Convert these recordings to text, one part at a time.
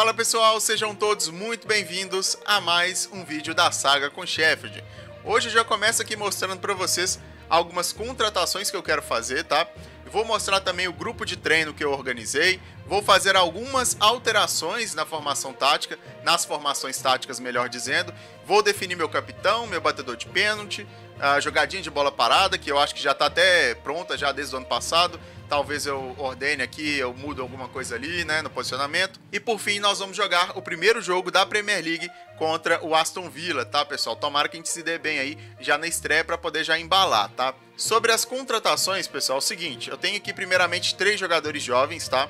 Fala pessoal, sejam todos muito bem-vindos a mais um vídeo da saga com Sheffield. Hoje eu já começo aqui mostrando para vocês algumas contratações que eu quero fazer, tá? Vou mostrar também o grupo de treino que eu organizei. Vou fazer algumas alterações na formação tática, nas formações táticas, melhor dizendo. Vou definir meu capitão, meu batedor de pênalti, a jogadinha de bola parada, que eu acho que já está até pronta já desde o ano passado. Talvez eu ordene aqui, eu mudo alguma coisa ali, né, no posicionamento. E por fim, nós vamos jogar o primeiro jogo da Premier League contra o Aston Villa, tá, pessoal? Tomara que a gente se dê bem aí já na estreia para poder já embalar, tá? Sobre as contratações, pessoal, é o seguinte, eu tenho aqui primeiramente três jogadores jovens, tá?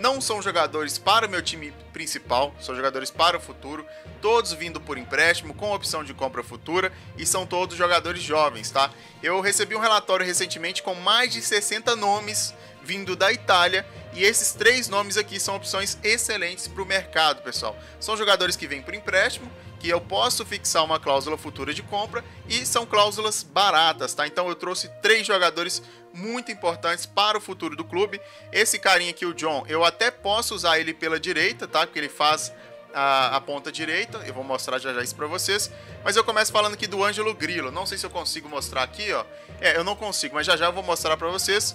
Não são jogadores para o meu time principal, são jogadores para o futuro, todos vindo por empréstimo, com opção de compra futura e são todos jogadores jovens, tá? Eu recebi um relatório recentemente com mais de 60 nomes vindo da Itália e esses três nomes aqui são opções excelentes para o mercado, pessoal. São jogadores que vêm por empréstimo que eu posso fixar uma cláusula futura de compra e são cláusulas baratas, tá? Então eu trouxe três jogadores muito importantes para o futuro do clube. Esse carinha aqui, o John, eu até posso usar ele pela direita, tá? Porque ele faz a, a ponta direita. Eu vou mostrar já já isso para vocês. Mas eu começo falando aqui do Ângelo Grillo. Não sei se eu consigo mostrar aqui, ó. É, eu não consigo, mas já já eu vou mostrar para vocês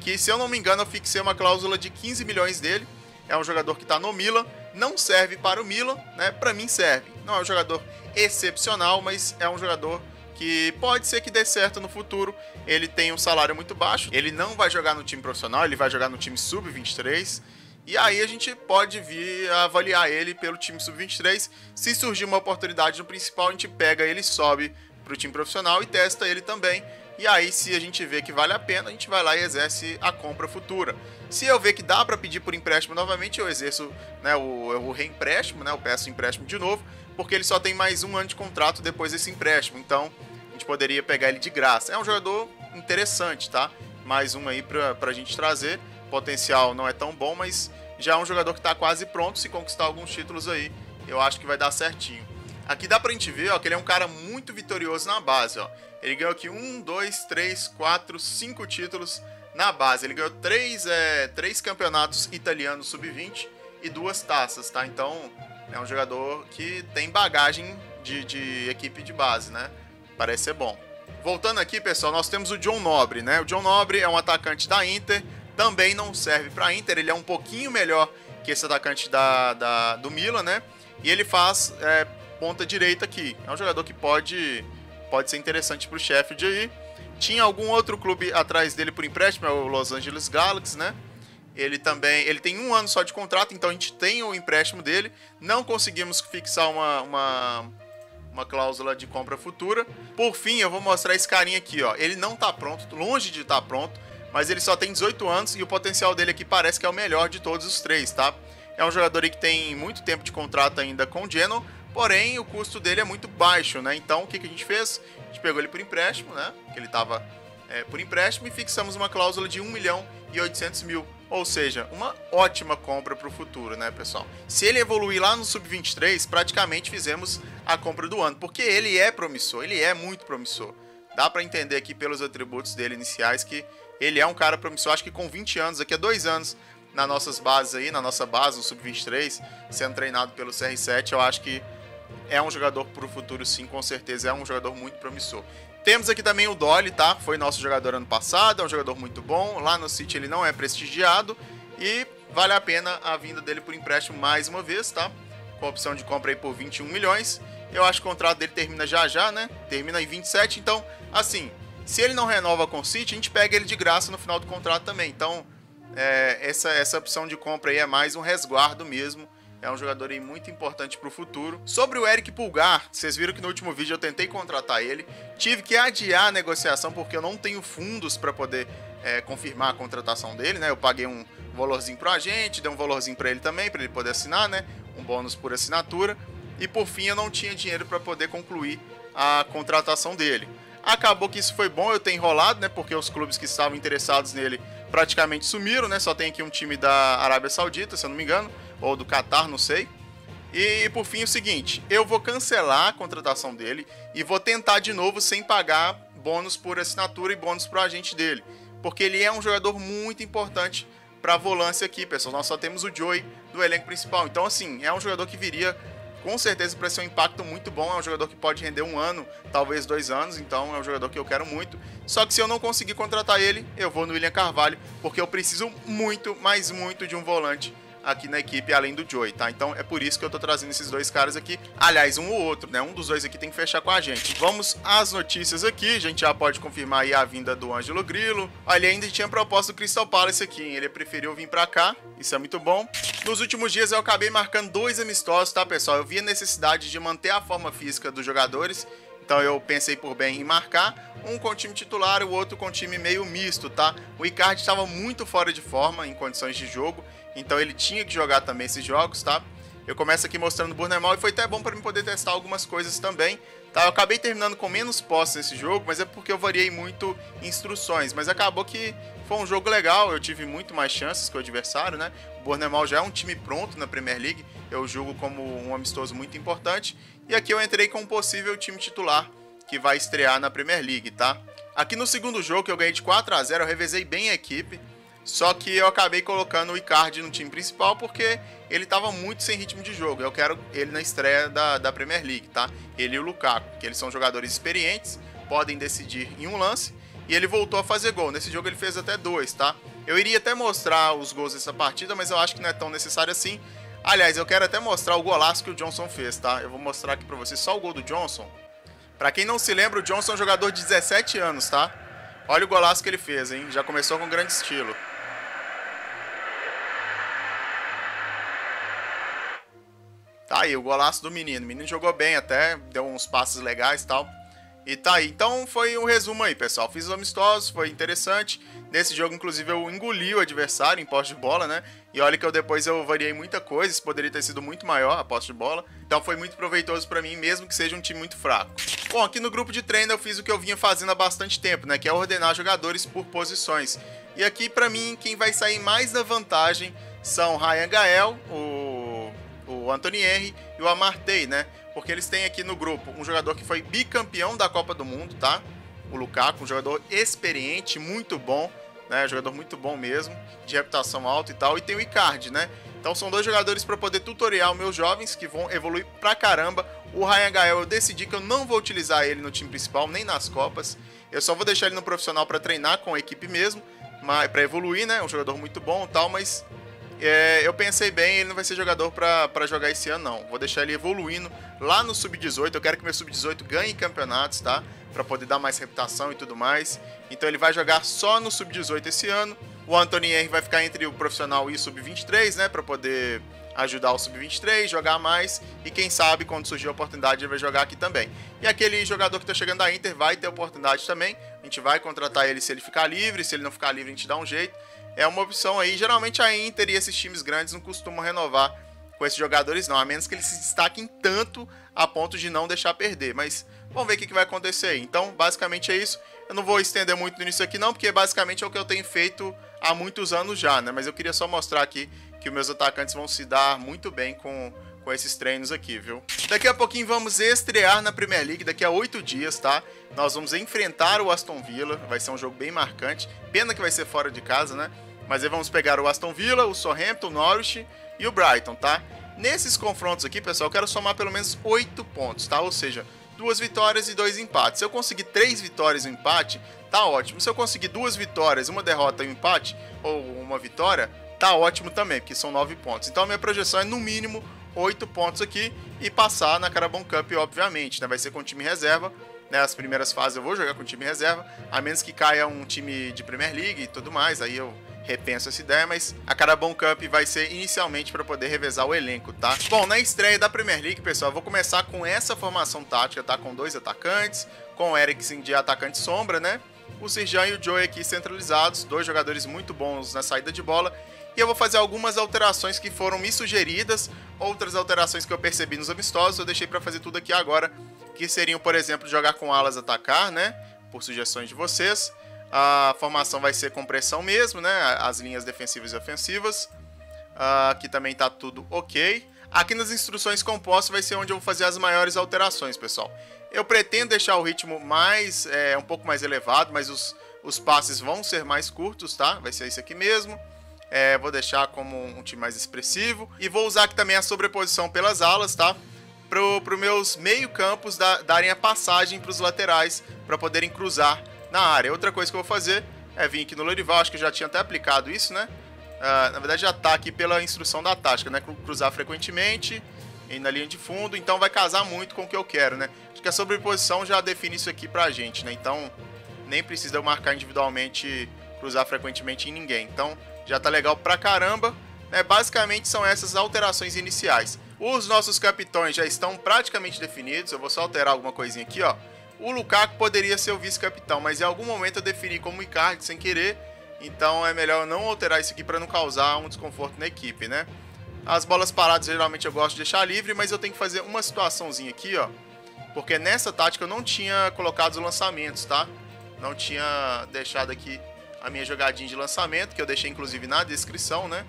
que, se eu não me engano, eu fixei uma cláusula de 15 milhões dele. É um jogador que está no Milan não serve para o Milan, né? Para mim serve. Não é um jogador excepcional, mas é um jogador que pode ser que dê certo no futuro. Ele tem um salário muito baixo, ele não vai jogar no time profissional, ele vai jogar no time sub-23. E aí a gente pode vir avaliar ele pelo time sub-23. Se surgir uma oportunidade no principal, a gente pega ele, sobe para o time profissional e testa ele também. E aí, se a gente vê que vale a pena, a gente vai lá e exerce a compra futura. Se eu ver que dá para pedir por empréstimo novamente, eu exerço né, o, o reempréstimo, né, eu peço empréstimo de novo, porque ele só tem mais um ano de contrato depois desse empréstimo. Então, a gente poderia pegar ele de graça. É um jogador interessante, tá? Mais um aí para a gente trazer. Potencial não é tão bom, mas já é um jogador que está quase pronto. Se conquistar alguns títulos aí, eu acho que vai dar certinho. Aqui dá pra gente ver ó, que ele é um cara muito vitorioso na base. Ó. Ele ganhou aqui um, dois, três, quatro, cinco títulos na base. Ele ganhou três, é, três campeonatos italianos sub-20 e duas taças, tá? Então é um jogador que tem bagagem de, de equipe de base, né? Parece ser bom. Voltando aqui, pessoal, nós temos o John Nobre, né? O John Nobre é um atacante da Inter, também não serve para Inter, ele é um pouquinho melhor que esse atacante da, da do Milan, né? E ele faz é, ponta direita aqui. É um jogador que pode, pode ser interessante para o Sheffield aí. Tinha algum outro clube atrás dele por empréstimo, é o Los Angeles Galaxy, né? Ele também, ele tem um ano só de contrato, então a gente tem o empréstimo dele. Não conseguimos fixar uma, uma, uma cláusula de compra futura. Por fim, eu vou mostrar esse carinha aqui, ó. Ele não tá pronto, longe de estar tá pronto, mas ele só tem 18 anos e o potencial dele aqui parece que é o melhor de todos os três, tá? É um jogador que tem muito tempo de contrato ainda com o Genoa, porém o custo dele é muito baixo, né? Então o que, que a gente fez? A gente pegou ele por empréstimo, né? Que ele estava é, por empréstimo e fixamos uma cláusula de 1 milhão e 800 mil. Ou seja, uma ótima compra para o futuro, né, pessoal? Se ele evoluir lá no Sub-23, praticamente fizemos a compra do ano, porque ele é promissor, ele é muito promissor. Dá para entender aqui pelos atributos dele iniciais que ele é um cara promissor. Acho que com 20 anos, daqui a dois anos, nas nossas bases aí, na nossa base, no Sub-23, sendo treinado pelo CR7, eu acho que é um jogador para o futuro, sim, com certeza. É um jogador muito promissor. Temos aqui também o Dolly, tá? Foi nosso jogador ano passado, é um jogador muito bom. Lá no City ele não é prestigiado e vale a pena a vinda dele por empréstimo mais uma vez, tá? Com a opção de compra aí por 21 milhões. Eu acho que o contrato dele termina já já, né? Termina em 27, então, assim, se ele não renova com o City, a gente pega ele de graça no final do contrato também. Então, é, essa, essa opção de compra aí é mais um resguardo mesmo é um jogador aí muito importante para o futuro. Sobre o Eric Pulgar, vocês viram que no último vídeo eu tentei contratar ele. Tive que adiar a negociação porque eu não tenho fundos para poder é, confirmar a contratação dele, né? Eu paguei um valorzinho pro agente, dei um valorzinho para ele também, para ele poder assinar, né? Um bônus por assinatura. E por fim eu não tinha dinheiro para poder concluir a contratação dele. Acabou que isso foi bom, eu tenho enrolado, né? Porque os clubes que estavam interessados nele praticamente sumiram, né? Só tem aqui um time da Arábia Saudita, se eu não me engano ou do Qatar, não sei. E por fim, o seguinte: eu vou cancelar a contratação dele e vou tentar de novo sem pagar bônus por assinatura e bônus para o agente dele, porque ele é um jogador muito importante para volância aqui, pessoal. Nós só temos o Joey do elenco principal. Então, assim, é um jogador que viria com certeza para ser um impacto muito bom. É um jogador que pode render um ano, talvez dois anos. Então, é um jogador que eu quero muito. Só que se eu não conseguir contratar ele, eu vou no William Carvalho, porque eu preciso muito, mas muito de um volante aqui na equipe, além do Joey, tá? Então é por isso que eu tô trazendo esses dois caras aqui. Aliás, um ou outro, né? Um dos dois aqui tem que fechar com a gente. Vamos às notícias aqui. A gente já pode confirmar aí a vinda do Ângelo Grilo. Olha, ainda tinha proposta do Crystal Palace aqui, hein? Ele preferiu vir pra cá. Isso é muito bom. Nos últimos dias eu acabei marcando dois amistosos, tá, pessoal? Eu vi a necessidade de manter a forma física dos jogadores. Então eu pensei por bem em marcar um com time titular o outro com time meio misto, tá? O Icardi estava muito fora de forma em condições de jogo então ele tinha que jogar também esses jogos, tá? Eu começo aqui mostrando o Burnemol e foi até bom para mim poder testar algumas coisas também. Tá, eu acabei terminando com menos posse nesse jogo, mas é porque eu variei muito instruções. Mas acabou que foi um jogo legal, eu tive muito mais chances que o adversário, né? O Bournemouth já é um time pronto na Premier League, eu julgo como um amistoso muito importante. E aqui eu entrei com um possível time titular que vai estrear na Premier League, tá? Aqui no segundo jogo, que eu ganhei de 4 a 0 eu revezei bem a equipe. Só que eu acabei colocando o Icardi no time principal porque ele estava muito sem ritmo de jogo. Eu quero ele na estreia da, da Premier League, tá? Ele e o Lukaku, que eles são jogadores experientes, podem decidir em um lance. E ele voltou a fazer gol. Nesse jogo ele fez até dois, tá? Eu iria até mostrar os gols dessa partida, mas eu acho que não é tão necessário assim. Aliás, eu quero até mostrar o golaço que o Johnson fez, tá? Eu vou mostrar aqui pra vocês só o gol do Johnson. Pra quem não se lembra, o Johnson é um jogador de 17 anos, tá? Olha o golaço que ele fez, hein? Já começou com grande estilo. Tá aí, o golaço do menino. O menino jogou bem até, deu uns passos legais e tal. E tá aí. Então foi um resumo aí, pessoal. Fiz os amistosos, foi interessante. Nesse jogo, inclusive, eu engoli o adversário em posse de bola, né? E olha que eu depois eu variei muita coisa, isso poderia ter sido muito maior a posse de bola. Então foi muito proveitoso para mim, mesmo que seja um time muito fraco. Bom, aqui no grupo de treino eu fiz o que eu vinha fazendo há bastante tempo, né? Que é ordenar jogadores por posições. E aqui, para mim, quem vai sair mais da vantagem são Ryan Gael, o o Anthony Henry e o Amartey, né? Porque eles têm aqui no grupo um jogador que foi bicampeão da Copa do Mundo, tá? O Lukaku, um jogador experiente, muito bom, né? Jogador muito bom mesmo, de reputação alta e tal. E tem o Icardi, né? Então são dois jogadores para poder tutorial meus jovens que vão evoluir pra caramba. O Ryan Gael eu decidi que eu não vou utilizar ele no time principal, nem nas Copas. Eu só vou deixar ele no profissional para treinar com a equipe mesmo, para evoluir, né? Um jogador muito bom e tal, mas é, eu pensei bem, ele não vai ser jogador para jogar esse ano, não. Vou deixar ele evoluindo lá no Sub-18. Eu quero que meu Sub-18 ganhe campeonatos, tá? Para poder dar mais reputação e tudo mais. Então ele vai jogar só no Sub-18 esse ano. O Anthony Henry vai ficar entre o profissional e o Sub-23, né? Para poder ajudar o Sub-23, jogar mais. E quem sabe, quando surgir a oportunidade, ele vai jogar aqui também. E aquele jogador que está chegando da Inter vai ter oportunidade também. A gente vai contratar ele se ele ficar livre. Se ele não ficar livre, a gente dá um jeito é uma opção aí. Geralmente a Inter e esses times grandes não costumam renovar com esses jogadores, não, a menos que eles se destaquem tanto a ponto de não deixar perder. Mas vamos ver o que, vai acontecer aí. Então, basicamente é isso. Eu não vou estender muito nisso aqui, não, porque basicamente é o que eu tenho feito há muitos anos já, né? Mas eu queria só mostrar aqui que os meus atacantes vão se dar muito bem com, com esses treinos aqui, viu? Daqui a pouquinho vamos estrear na Premier League, daqui a oito dias, tá? Nós vamos enfrentar o Aston Villa, vai ser um jogo bem marcante. Pena que vai ser fora de casa, né? Mas aí vamos pegar o Aston Villa, o Southampton, o Norwich e o Brighton, tá? Nesses confrontos aqui, pessoal, eu quero somar pelo menos 8 pontos, tá? Ou seja, duas vitórias e dois empates. Se eu conseguir três vitórias e um empate, tá ótimo. Se eu conseguir duas vitórias, uma derrota e um empate, ou uma vitória, tá ótimo também, porque são nove pontos. Então a minha projeção é no mínimo oito pontos aqui e passar na Carabão Cup, obviamente, né? Vai ser com time reserva. Né, as primeiras fases eu vou jogar com time reserva, a menos que caia um time de Premier League e tudo mais, aí eu repenso essa ideia, mas a Carabão Cup vai ser inicialmente para poder revezar o elenco, tá? Bom, na estreia da Premier League, pessoal, vou começar com essa formação tática, tá? Com dois atacantes, com o Eriksen de atacante sombra, né? O Sirjan e o Joey aqui centralizados, dois jogadores muito bons na saída de bola. E eu vou fazer algumas alterações que foram me sugeridas, outras alterações que eu percebi nos amistosos, eu deixei para fazer tudo aqui agora, que seriam, por exemplo, jogar com alas atacar, né? Por sugestões de vocês. A formação vai ser com pressão mesmo, né? As linhas defensivas e ofensivas. Aqui também está tudo ok. Aqui nas instruções compostas vai ser onde eu vou fazer as maiores alterações, pessoal. Eu pretendo deixar o ritmo mais, é, um pouco mais elevado, mas os, os passes vão ser mais curtos, tá? Vai ser isso aqui mesmo. É, vou deixar como um time mais expressivo. E vou usar aqui também a sobreposição pelas alas, tá? Para os meus meio campos da, darem a passagem para os laterais para poderem cruzar na área. Outra coisa que eu vou fazer é vir aqui no Lorival, acho que eu já tinha até aplicado isso, né? Uh, na verdade já está aqui pela instrução da tática, né? Cruzar frequentemente e na linha de fundo, então vai casar muito com o que eu quero, né? Acho que a sobreposição já define isso aqui pra gente, né? Então nem precisa eu marcar individualmente, cruzar frequentemente em ninguém. Então já tá legal pra caramba. Né? Basicamente são essas alterações iniciais. Os nossos capitões já estão praticamente definidos. Eu vou só alterar alguma coisinha aqui, ó. O Lukaku poderia ser o vice-capitão, mas em algum momento eu defini como Icardi sem querer. Então é melhor não alterar isso aqui para não causar um desconforto na equipe, né? As bolas paradas geralmente eu gosto de deixar livre, mas eu tenho que fazer uma situaçãozinha aqui, ó. Porque nessa tática eu não tinha colocado os lançamentos, tá? Não tinha deixado aqui a minha jogadinha de lançamento, que eu deixei inclusive na descrição, né?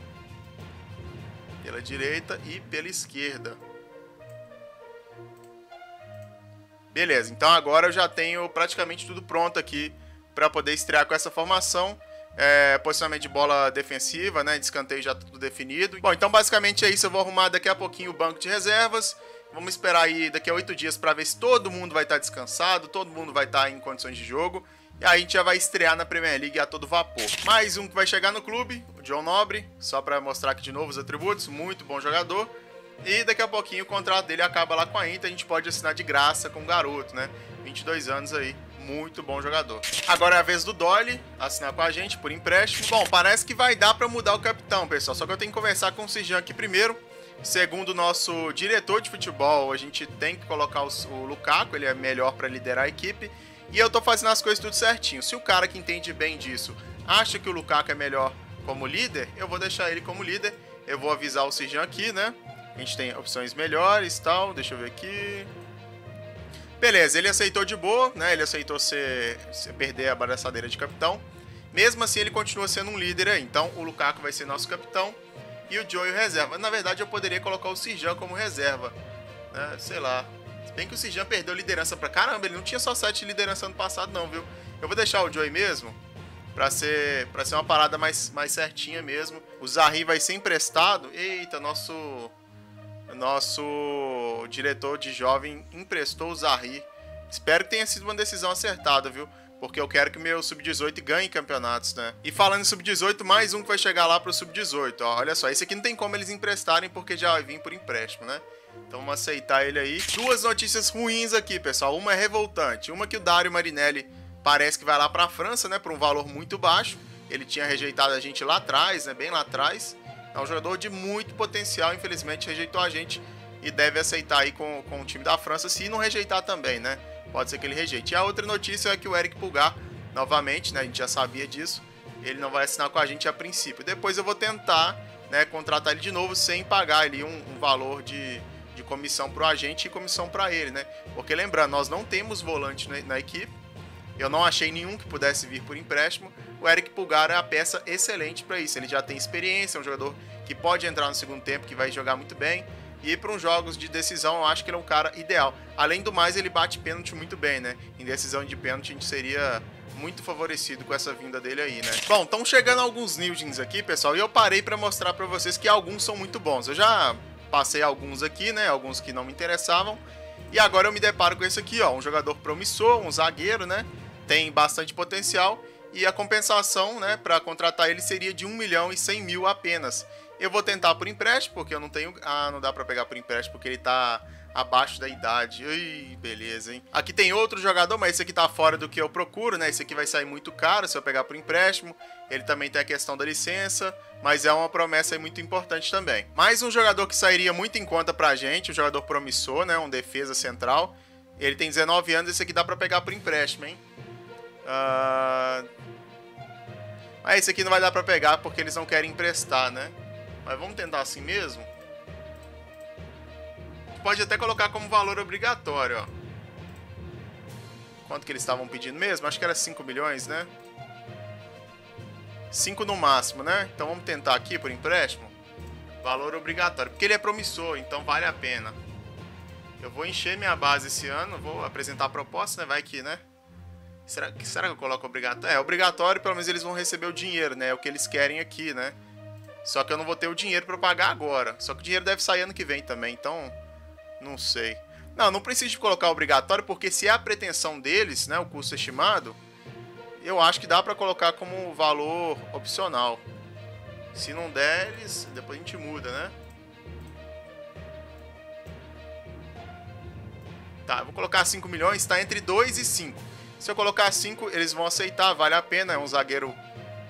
Pela direita e pela esquerda. Beleza, então agora eu já tenho praticamente tudo pronto aqui para poder estrear com essa formação. É, posicionamento de bola defensiva, né? De já tudo definido. Bom, então basicamente é isso. Eu vou arrumar daqui a pouquinho o banco de reservas. Vamos esperar aí daqui a oito dias para ver se todo mundo vai estar descansado, todo mundo vai estar em condições de jogo. E a gente já vai estrear na Premier League a todo vapor. Mais um que vai chegar no clube, o John Nobre, só para mostrar aqui de novo os atributos, muito bom jogador. E daqui a pouquinho o contrato dele acaba lá com a Inter, a gente pode assinar de graça com o garoto, né? 22 anos aí, muito bom jogador. Agora é a vez do Dolly assinar com a gente por empréstimo. Bom, parece que vai dar para mudar o capitão, pessoal, só que eu tenho que conversar com o Sijan aqui primeiro. Segundo o nosso diretor de futebol, a gente tem que colocar o Lukaku, ele é melhor para liderar a equipe. E eu tô fazendo as coisas tudo certinho. Se o cara que entende bem disso acha que o Lukaku é melhor como líder, eu vou deixar ele como líder. Eu vou avisar o Sijan aqui, né? A gente tem opções melhores tal. Deixa eu ver aqui. Beleza, ele aceitou de boa, né? Ele aceitou ser, ser perder a braçadeira de capitão. Mesmo assim, ele continua sendo um líder aí. Então, o Lukaku vai ser nosso capitão e o Joey reserva. Na verdade, eu poderia colocar o Sijan como reserva. Né? Sei lá. Bem que o Sijan perdeu liderança pra caramba, ele não tinha só 7 liderança ano passado não, viu? Eu vou deixar o Joey mesmo, pra ser, pra ser uma parada mais, mais certinha mesmo. O Zahri vai ser emprestado. Eita, nosso nosso diretor de jovem emprestou o Zahri. Espero que tenha sido uma decisão acertada, viu? Porque eu quero que meu sub-18 ganhe campeonatos, né? E falando em sub-18, mais um que vai chegar lá pro sub-18, ó. Olha só, esse aqui não tem como eles emprestarem porque já vai vir por empréstimo, né? Então vamos aceitar ele aí. Duas notícias ruins aqui, pessoal. Uma é revoltante. Uma que o Dario Marinelli parece que vai lá para a França, né, por um valor muito baixo. Ele tinha rejeitado a gente lá atrás, né, bem lá atrás. É um jogador de muito potencial, infelizmente rejeitou a gente e deve aceitar aí com, com o time da França, se não rejeitar também, né? Pode ser que ele rejeite. E a outra notícia é que o Eric Pulgar, novamente, né, a gente já sabia disso, ele não vai assinar com a gente a princípio. Depois eu vou tentar, né, contratar ele de novo sem pagar ali um, um valor de comissão para o agente e comissão para ele, né? Porque lembrando, nós não temos volante na, na, equipe. Eu não achei nenhum que pudesse vir por empréstimo. O Eric Pulgar é a peça excelente para isso. Ele já tem experiência, é um jogador que pode entrar no segundo tempo, que vai jogar muito bem. E para uns jogos de decisão, eu acho que ele é um cara ideal. Além do mais, ele bate pênalti muito bem, né? Em decisão de pênalti, a gente seria muito favorecido com essa vinda dele aí, né? Bom, estão chegando alguns Newgens aqui, pessoal, e eu parei para mostrar para vocês que alguns são muito bons. Eu já passei alguns aqui, né? Alguns que não me interessavam. E agora eu me deparo com esse aqui, ó. Um jogador promissor, um zagueiro, né? Tem bastante potencial. E a compensação, né, para contratar ele seria de 1 milhão e 100 mil apenas. Eu vou tentar por empréstimo, porque eu não tenho. Ah, não dá para pegar por empréstimo, porque ele tá abaixo da idade. Ui, beleza, hein? Aqui tem outro jogador, mas esse aqui tá fora do que eu procuro, né? Esse aqui vai sair muito caro se eu pegar por empréstimo. Ele também tem a questão da licença, mas é uma promessa muito importante também. Mais um jogador que sairia muito em conta pra gente, um jogador promissor, né? Um defesa central. Ele tem 19 anos, esse aqui dá pra pegar por empréstimo, hein? Uh... Ah, esse aqui não vai dar pra pegar porque eles não querem emprestar, né? Mas vamos tentar assim mesmo? Pode até colocar como valor obrigatório, ó. Quanto que eles estavam pedindo mesmo? Acho que era 5 milhões, né? 5 no máximo, né? Então vamos tentar aqui por empréstimo. Valor obrigatório. Porque ele é promissor, então vale a pena. Eu vou encher minha base esse ano, vou apresentar a proposta, né? Vai que, né? Será, será que eu coloco obrigatório? É, obrigatório, pelo menos eles vão receber o dinheiro, né? É o que eles querem aqui, né? Só que eu não vou ter o dinheiro para pagar agora. Só que o dinheiro deve sair ano que vem também, então não sei. Não, não precisa de colocar obrigatório, porque se é a pretensão deles, né, o custo estimado, eu acho que dá para colocar como valor opcional. Se não der, eles, depois a gente muda, né? Tá, vou colocar 5 milhões, está entre 2 e 5. Se eu colocar 5, eles vão aceitar, vale a pena, é um zagueiro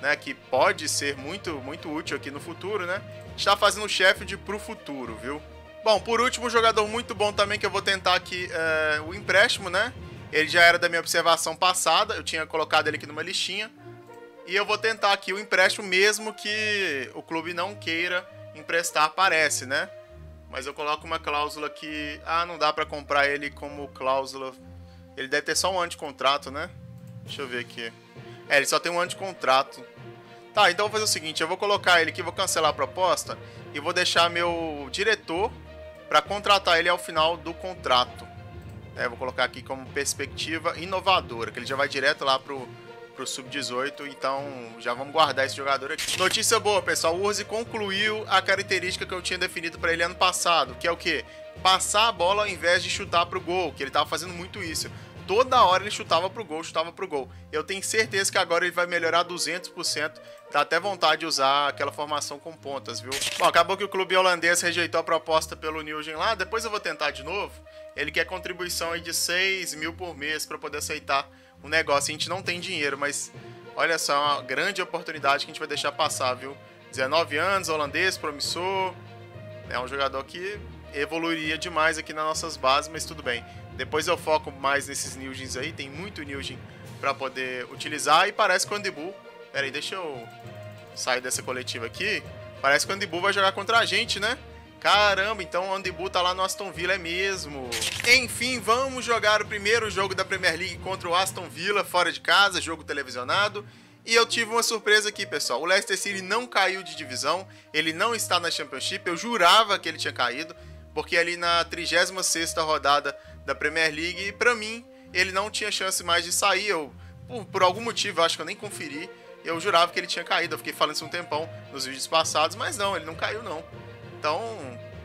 né, que pode ser muito, muito útil aqui no futuro, né? Está fazendo o Sheffield pro futuro, viu? Bom, por último, um jogador muito bom também que eu vou tentar aqui é o empréstimo, né? Ele já era da minha observação passada, eu tinha colocado ele aqui numa listinha. E eu vou tentar aqui o empréstimo mesmo que o clube não queira emprestar, parece, né? Mas eu coloco uma cláusula que... Ah, não dá pra comprar ele como cláusula... Ele deve ter só um ano de contrato, né? Deixa eu ver aqui. É, ele só tem um ano de contrato. Tá, então eu vou fazer o seguinte, eu vou colocar ele aqui, vou cancelar a proposta e vou deixar meu diretor para contratar ele ao final do contrato. É, vou colocar aqui como perspectiva inovadora, que ele já vai direto lá pro, pro sub-18, então já vamos guardar esse jogador aqui. Notícia boa, pessoal, o Urzi concluiu a característica que eu tinha definido para ele ano passado, que é o que? Passar a bola ao invés de chutar pro gol, que ele tava fazendo muito isso toda hora ele chutava pro gol, chutava pro gol. Eu tenho certeza que agora ele vai melhorar 200%. Dá até vontade de usar aquela formação com pontas, viu? Bom, acabou que o clube holandês rejeitou a proposta pelo Nilgen lá. Depois eu vou tentar de novo. Ele quer contribuição aí de 6 mil por mês para poder aceitar o negócio. A gente não tem dinheiro, mas olha só, é uma grande oportunidade que a gente vai deixar passar, viu? 19 anos, holandês, promissor. É um jogador que evoluiria demais aqui nas nossas bases, mas tudo bem. Depois eu foco mais nesses Nilgens aí, tem muito Nilgen para poder utilizar e parece que o Andibu... Pera aí, deixa eu sair dessa coletiva aqui. Parece que o Andibu vai jogar contra a gente, né? Caramba, então o Andibu tá lá no Aston Villa, é mesmo. Enfim, vamos jogar o primeiro jogo da Premier League contra o Aston Villa, fora de casa, jogo televisionado. E eu tive uma surpresa aqui, pessoal. O Leicester City não caiu de divisão, ele não está na Championship. Eu jurava que ele tinha caído, porque ali na 36ª rodada da Premier League. Para mim, ele não tinha chance mais de sair. Eu, por, por algum motivo, acho que eu nem conferi. Eu jurava que ele tinha caído. Eu fiquei falando isso um tempão nos vídeos passados, mas não, ele não caiu não. Então,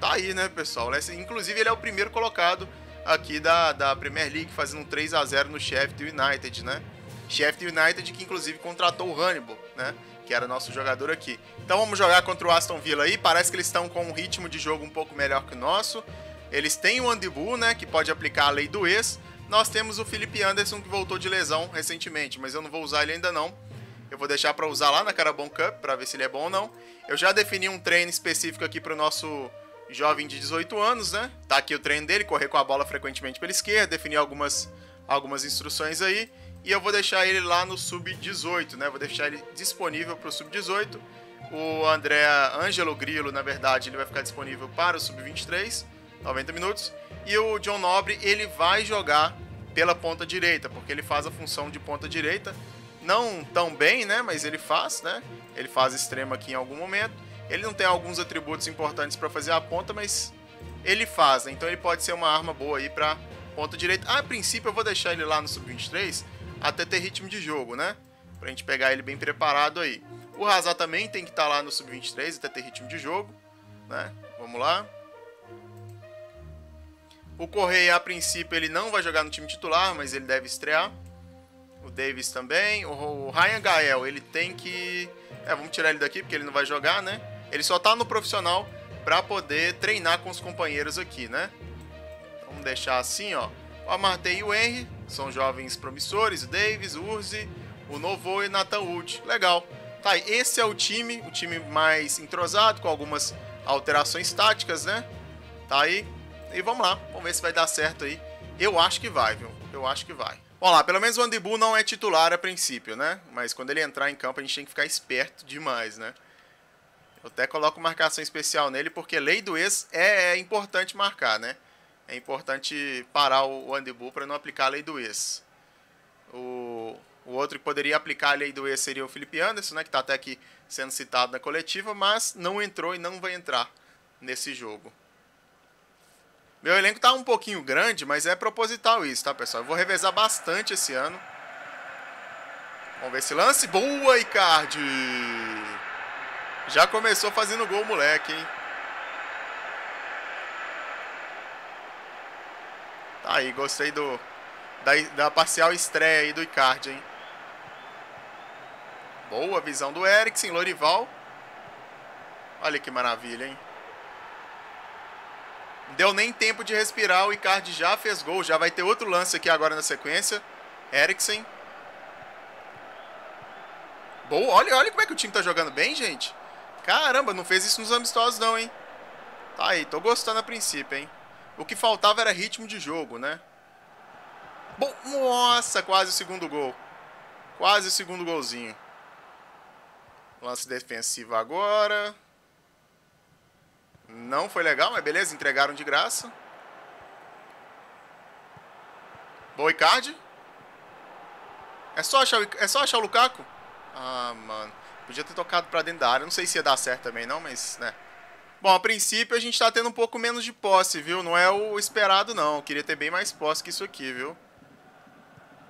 tá aí, né, pessoal? Inclusive, ele é o primeiro colocado aqui da, da Premier League, fazendo um 3 a 0 no Sheffield United, né? Sheffield United que inclusive contratou o Hannibal, né? Que era nosso jogador aqui. Então vamos jogar contra o Aston Villa aí. Parece que eles estão com um ritmo de jogo um pouco melhor que o nosso. Eles têm o Andy Bull, né, que pode aplicar a lei do ex. Nós temos o Felipe Anderson, que voltou de lesão recentemente, mas eu não vou usar ele ainda não. Eu vou deixar para usar lá na Carabon Cup, para ver se ele é bom ou não. Eu já defini um treino específico aqui para o nosso jovem de 18 anos, né? Tá aqui o treino dele, correr com a bola frequentemente pela esquerda, definir algumas, algumas instruções aí. E eu vou deixar ele lá no sub-18, né? Vou deixar ele disponível para o sub-18. O André Ângelo Grillo, na verdade, ele vai ficar disponível para o sub-23. 90 minutos. E o John Nobre, ele vai jogar pela ponta direita, porque ele faz a função de ponta direita. Não tão bem, né? Mas ele faz, né? Ele faz extremo aqui em algum momento. Ele não tem alguns atributos importantes para fazer a ponta, mas ele faz, né? Então ele pode ser uma arma boa aí para ponta direita. a princípio eu vou deixar ele lá no sub-23 até ter ritmo de jogo, né? Pra gente pegar ele bem preparado aí. O Hazard também tem que estar tá lá no sub-23 até ter ritmo de jogo, né? Vamos lá. O Correia, a princípio, ele não vai jogar no time titular, mas ele deve estrear. Davis também. O Ryan Gael, ele tem que. É, vamos tirar ele daqui porque ele não vai jogar, né? Ele só tá no profissional para poder treinar com os companheiros aqui, né? Vamos deixar assim, ó. O Amartey e o Henry são jovens promissores. O Davis, o Urzi, o Novo e o Nathan Wood. Legal. Tá, esse é o time, o time mais entrosado, com algumas alterações táticas, né? Tá aí. E vamos lá, vamos ver se vai dar certo aí. Eu acho que vai, viu? Eu acho que vai. Vamos lá, pelo menos o Andibu não é titular a princípio, né? Mas quando ele entrar em campo, a gente tem que ficar esperto demais, né? Eu até coloco marcação especial nele, porque lei do ex é, é importante marcar, né? É importante parar o Andibu para não aplicar a lei do ex. O, o outro que poderia aplicar a lei do ex seria o Felipe Anderson, né? Que está até aqui sendo citado na coletiva, mas não entrou e não vai entrar nesse jogo. Meu elenco tá um pouquinho grande, mas é proposital isso, tá, pessoal? Eu vou revezar bastante esse ano. Vamos ver esse lance. Boa, Icardi! Já começou fazendo gol, moleque, hein? Tá aí, gostei do da, da parcial estreia aí do Icardi, hein? Boa visão do Eriksen, Lorival. Olha que maravilha, hein? Deu nem tempo de respirar, o Icardi já fez gol. Já vai ter outro lance aqui agora na sequência. Eriksen. Boa, olha, olha como é que o time tá jogando bem, gente. Caramba, não fez isso nos amistosos não, hein? Tá aí, tô gostando a princípio, hein? O que faltava era ritmo de jogo, né? Bom, nossa, quase o segundo gol. Quase o segundo golzinho. Lance defensivo agora. Não foi legal, mas beleza, entregaram de graça. Boa, Icardi. É só achar, é só achar o Lukaku? Ah, mano. Podia ter tocado pra dentro da área. Não sei se ia dar certo também não, mas, né. Bom, a princípio a gente tá tendo um pouco menos de posse, viu? Não é o esperado, não. Eu queria ter bem mais posse que isso aqui, viu?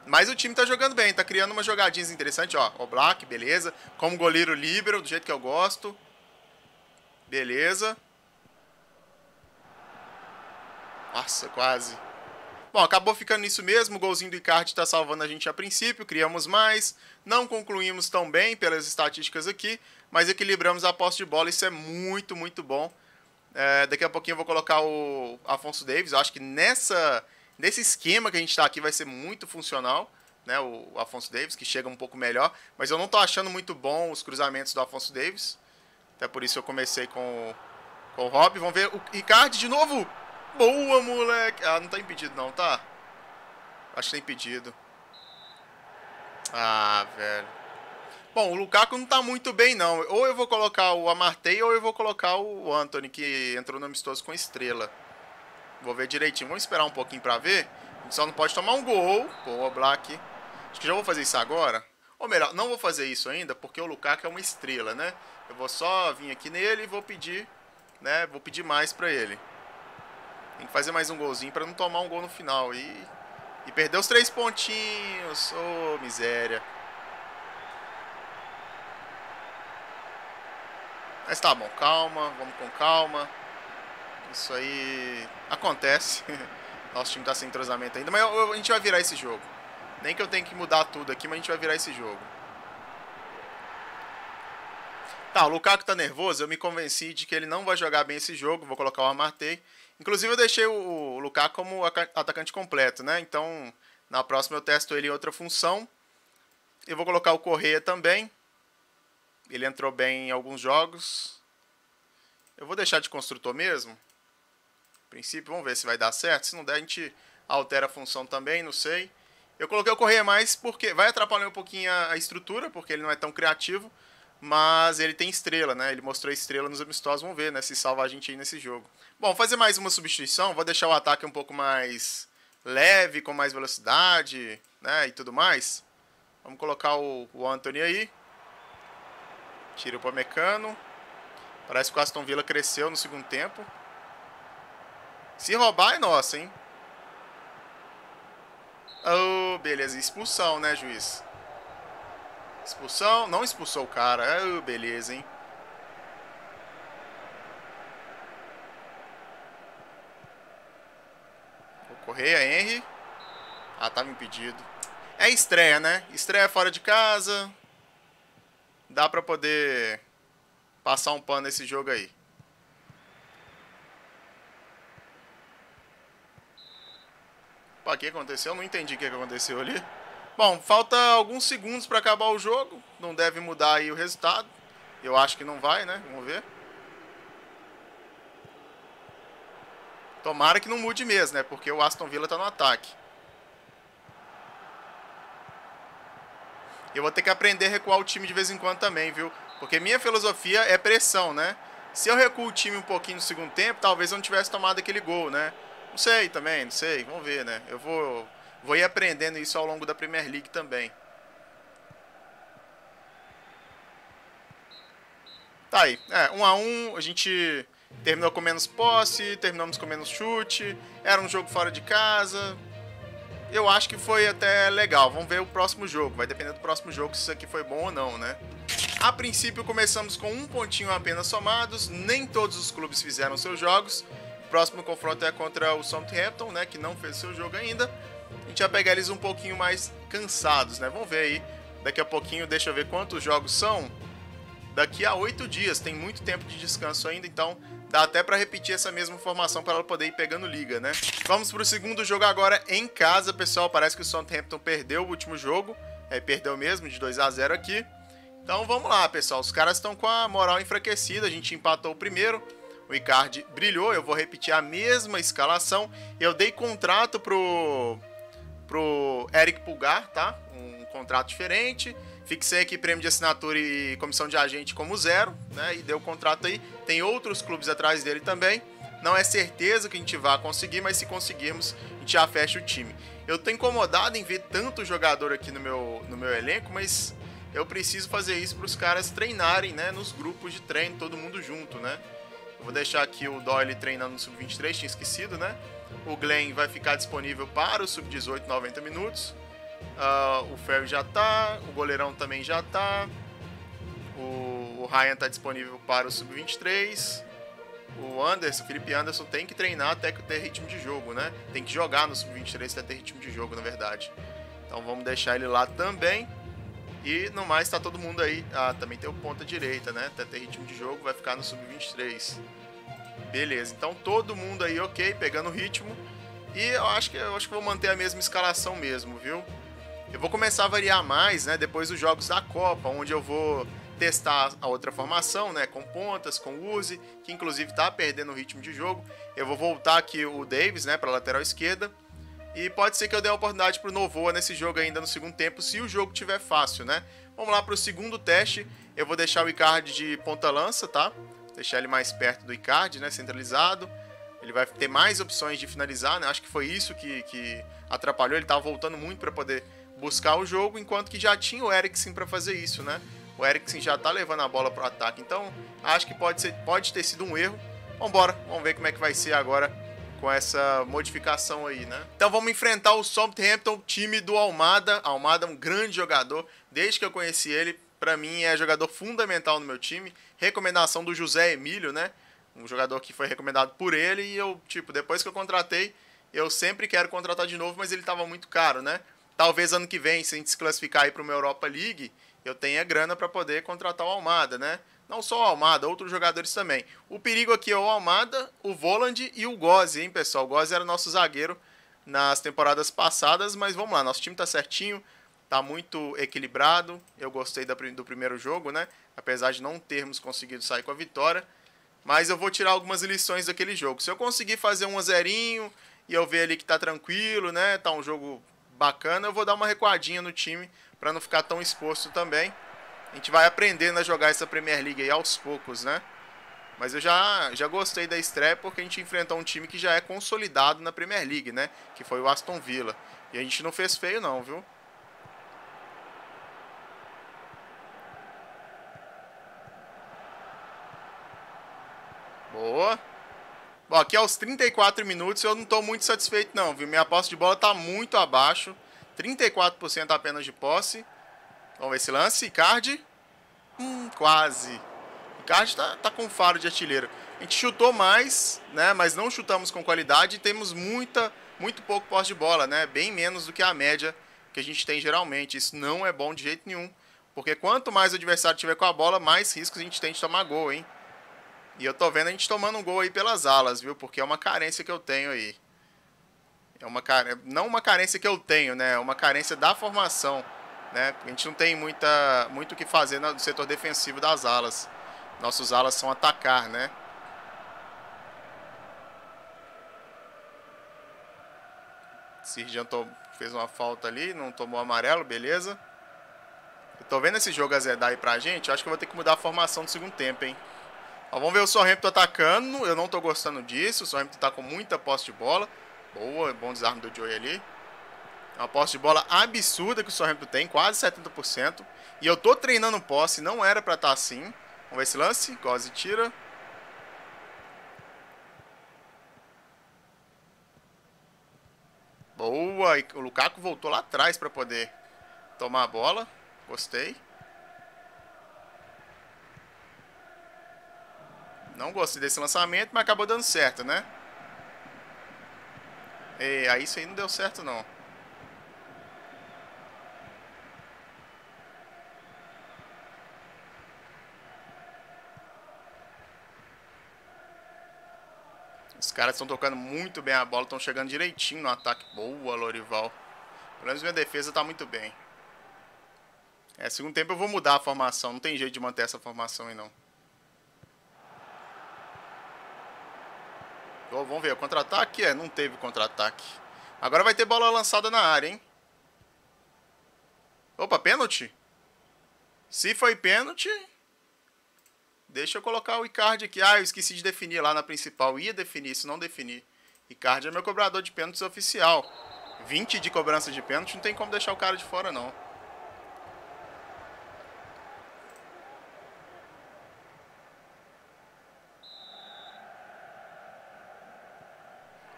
Mas o time tá jogando bem, tá criando umas jogadinhas interessantes, ó. O Black, beleza. Como goleiro líbero, do jeito que eu gosto. Beleza. Nossa, quase. Bom, acabou ficando nisso mesmo. O golzinho do Icardi tá salvando a gente a princípio. Criamos mais. Não concluímos tão bem pelas estatísticas aqui. Mas equilibramos a posse de bola. Isso é muito, muito bom. É, daqui a pouquinho eu vou colocar o Afonso Davis. Eu acho que nessa Nesse esquema que a gente está aqui vai ser muito funcional, né? O Afonso Davis, que chega um pouco melhor. Mas eu não estou achando muito bom os cruzamentos do Afonso Davis. Até por isso eu comecei com, com o Rob. Vamos ver o Ricardo de novo. Boa, moleque. Ah, não está impedido não, tá? Acho que tá impedido. Ah, velho. Bom, o Lukaku não tá muito bem, não. Ou eu vou colocar o Amartey ou eu vou colocar o Anthony, que entrou no amistoso com estrela. Vou ver direitinho. Vamos esperar um pouquinho pra ver. A gente só não pode tomar um gol. Boa, Black. Acho que já vou fazer isso agora. Ou melhor, não vou fazer isso ainda, porque o Lukaku é uma estrela, né? Eu vou só vir aqui nele e vou pedir, né? Vou pedir mais pra ele. Tem que fazer mais um golzinho pra não tomar um gol no final. E, e perder os três pontinhos. Ô, oh, miséria. Mas tá bom, calma, vamos com calma. Isso aí acontece. Nosso time tá sem entrosamento ainda, mas a gente vai virar esse jogo. Nem que eu tenha que mudar tudo aqui, mas a gente vai virar esse jogo. Tá, o Lukaku tá nervoso, eu me convenci de que ele não vai jogar bem esse jogo, vou colocar o Amartey. Inclusive eu deixei o, Lukaku como atacante completo, né? Então, na próxima eu testo ele em outra função. Eu vou colocar o Correia também. Ele entrou bem em alguns jogos. Eu vou deixar de construtor mesmo princípio, vamos ver se vai dar certo. Se não der, a gente altera a função também, não sei. Eu coloquei o correr mais porque vai atrapalhar um pouquinho a, estrutura, porque ele não é tão criativo, mas ele tem estrela, né? Ele mostrou estrela nos amistosos, vamos ver, né, se salva a gente aí nesse jogo. Bom, fazer mais uma substituição, vou deixar o ataque um pouco mais leve, com mais velocidade, né, e tudo mais. Vamos colocar o, o Anthony aí. Tira o Mecano. Parece que o Aston Villa cresceu no segundo tempo. Se roubar é nossa, hein? Oh, beleza. Expulsão, né, juiz? Expulsão? Não expulsou o cara. Oh, beleza, hein? Correia, Henry. Ah, tava impedido. É estreia, né? Estreia fora de casa. Dá pra poder passar um pano nesse jogo aí. O que aconteceu? Eu não entendi o que aconteceu ali. Bom, falta alguns segundos para acabar o jogo. Não deve mudar aí o resultado. Eu acho que não vai, né? Vamos ver. Tomara que não mude mesmo, né? Porque o Aston Villa tá no ataque. Eu vou ter que aprender a recuar o time de vez em quando também, viu? Porque minha filosofia é pressão, né? Se eu recuo o time um pouquinho no segundo tempo, talvez eu não tivesse tomado aquele gol, né? Não sei também, não sei. Vamos ver, né? Eu vou, vou ir aprendendo isso ao longo da Premier League também. Tá aí. É, um a um, a gente terminou com menos posse, terminamos com menos chute. Era um jogo fora de casa. Eu acho que foi até legal. Vamos ver o próximo jogo. Vai depender do próximo jogo se isso aqui foi bom ou não, né? A princípio começamos com um pontinho apenas somados, nem todos os clubes fizeram seus jogos. O próximo confronto é contra o Southampton, né, que não fez seu jogo ainda. Gente vai pegar eles um pouquinho mais cansados, né? Vamos ver aí. Daqui a pouquinho, deixa eu ver quantos jogos são. Daqui a oito dias, tem muito tempo de descanso ainda, então dá até para repetir essa mesma formação para ela poder ir pegando liga, né? Vamos para o segundo jogo agora em casa, pessoal. Parece que o Southampton perdeu o último jogo, é, perdeu mesmo de 2 a 0 aqui. Então vamos lá, pessoal. Os caras estão com a moral enfraquecida. A gente empatou o primeiro. O Icardi brilhou. Eu vou repetir a mesma escalação. Eu dei contrato pro pro Eric Pulgar, tá? Um contrato diferente. Fixei aqui prêmio de assinatura e comissão de agente como zero, né? E deu o contrato aí. Tem outros clubes atrás dele também. Não é certeza que a gente vai conseguir, mas se conseguirmos, a gente já fecha o time. Eu tô incomodado em ver tanto jogador aqui no meu, no meu elenco, mas eu preciso fazer isso para os caras treinarem, né, nos grupos de treino, todo mundo junto, né? Eu vou deixar aqui o Doyle treinando no sub-23, tinha esquecido, né? O Glenn vai ficar disponível para o sub-18 90 minutos. Uh, o Ferry já tá, o goleirão também já tá. O, o Ryan tá disponível para o sub-23. O Anderson, o Felipe Anderson tem que treinar até que ter ritmo de jogo, né? Tem que jogar no sub-23 até ter ritmo de jogo, na verdade. Então vamos deixar ele lá também. E no mais tá todo mundo aí. Ah, também tem o ponta direita, né? Até ter ritmo de jogo, vai ficar no sub-23. Beleza, então todo mundo aí ok, pegando o ritmo. E eu acho que eu acho que vou manter a mesma escalação mesmo, viu? Eu vou começar a variar mais, né? Depois dos jogos da Copa, onde eu vou testar a outra formação, né? Com pontas, com Uzi, que inclusive tá perdendo o ritmo de jogo. Eu vou voltar aqui o Davis, né? Para lateral esquerda. E pode ser que eu dê a oportunidade pro Novoa nesse jogo ainda no segundo tempo, se o jogo tiver fácil, né? Vamos lá pro segundo teste. Eu vou deixar o Icardi de ponta lança, tá? Deixar ele mais perto do Icardi, né? Centralizado. Ele vai ter mais opções de finalizar, né? Acho que foi isso que, que atrapalhou. Ele tava voltando muito para poder buscar o jogo, enquanto que já tinha o Eriksen para fazer isso, né? O Eriksen já tá levando a bola pro ataque. Então, acho que pode, ser, pode ter sido um erro. Vambora, vamos ver como é que vai ser agora com essa modificação aí, né? Então vamos enfrentar o Southampton, time do Almada. Almada é um grande jogador, desde que eu conheci ele, para mim é jogador fundamental no meu time. Recomendação do José Emílio, né? Um jogador que foi recomendado por ele e eu, tipo, depois que eu contratei, eu sempre quero contratar de novo, mas ele tava muito caro, né? Talvez ano que vem, se a gente se classificar aí para uma Europa League, eu tenha grana para poder contratar o Almada, né? Não só o Almada, outros jogadores também. O perigo aqui é o Almada, o Voland e o Gozzi, hein, pessoal? O Gozzi era nosso zagueiro nas temporadas passadas, mas vamos lá, nosso time tá certinho, tá muito equilibrado. Eu gostei do primeiro jogo, né? Apesar de não termos conseguido sair com a vitória. Mas eu vou tirar algumas lições daquele jogo. Se eu conseguir fazer um zerinho e eu ver ali que tá tranquilo, né? Tá um jogo bacana, eu vou dar uma recuadinha no time para não ficar tão exposto também a gente vai aprendendo a jogar essa Premier League aí aos poucos, né? Mas eu já, já gostei da estreia porque a gente enfrentou um time que já é consolidado na Premier League, né? Que foi o Aston Villa. E a gente não fez feio não, viu? Boa. Bom, aqui aos 34 minutos eu não estou muito satisfeito não, viu? Minha posse de bola está muito abaixo. 34% apenas de posse. Vamos ver esse lance. Icardi. Hum, quase. Icardi tá, tá com faro de artilheiro. A gente chutou mais, né? Mas não chutamos com qualidade e temos muita, muito pouco posse de bola, né? Bem menos do que a média que a gente tem geralmente. Isso não é bom de jeito nenhum. Porque quanto mais o adversário tiver com a bola, mais riscos a gente tem de tomar gol, hein? E eu tô vendo a gente tomando um gol aí pelas alas, viu? Porque é uma carência que eu tenho aí. É uma não uma carência que eu tenho, né? É uma carência da formação né? A gente não tem muita, muito o que fazer no setor defensivo das alas. Nossos alas são atacar, né? Sirjan fez uma falta ali, não tomou amarelo, beleza. Eu tô vendo esse jogo azedar aí pra gente, eu acho que eu vou ter que mudar a formação no segundo tempo, hein? Ó, vamos ver o Sorrento atacando, eu não tô gostando disso, o Sorrento tá com muita posse de bola. Boa, bom desarme do Joey ali. Uma posse de bola absurda que o Southampton tem, quase 70%. E eu tô treinando posse, não era para estar tá assim. Vamos ver esse lance. Gozzi tira. Boa! E o Lukaku voltou lá atrás para poder tomar a bola. Gostei. Não gostei desse lançamento, mas acabou dando certo, né? E aí isso aí não deu certo, não. Os caras estão tocando muito bem a bola, estão chegando direitinho no ataque. Boa, Lorival. Pelo menos minha defesa está muito bem. É, segundo tempo eu vou mudar a formação. Não tem jeito de manter essa formação aí, não. Oh, vamos ver, contra-ataque? É, não teve contra-ataque. Agora vai ter bola lançada na área, hein? Opa, pênalti? Se foi pênalti, Deixa eu colocar o Icardi aqui. Ah, eu esqueci de definir lá na principal. Ia definir, se não definir. Icardi é meu cobrador de pênaltis oficial. 20 de cobrança de pênalti, não tem como deixar o cara de fora, não.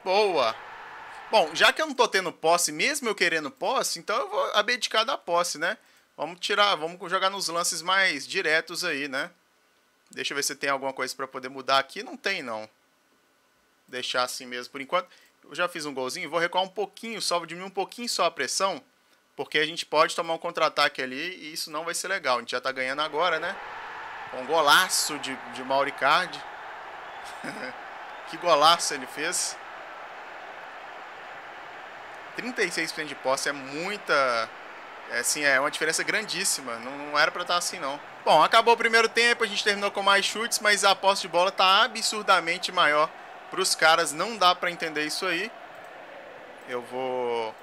Boa! Bom, já que eu não tô tendo posse, mesmo eu querendo posse, então eu vou abdicar da posse, né? Vamos tirar, vamos jogar nos lances mais diretos aí, né? Deixa eu ver se tem alguma coisa para poder mudar aqui. Não tem, não. Deixar assim mesmo por enquanto. Eu já fiz um golzinho. Vou recuar um pouquinho só, vou diminuir um pouquinho só a pressão. Porque a gente pode tomar um contra-ataque ali e isso não vai ser legal. A gente já tá ganhando agora, né? Com um golaço de, de Mauricardi. que golaço ele fez. 36% de posse é muita... É, assim, é uma diferença grandíssima. Não, não era para estar tá assim, não. Bom, acabou o primeiro tempo, a gente terminou com mais chutes, mas a posse de bola está absurdamente maior para os caras. Não dá para entender isso aí. Eu vou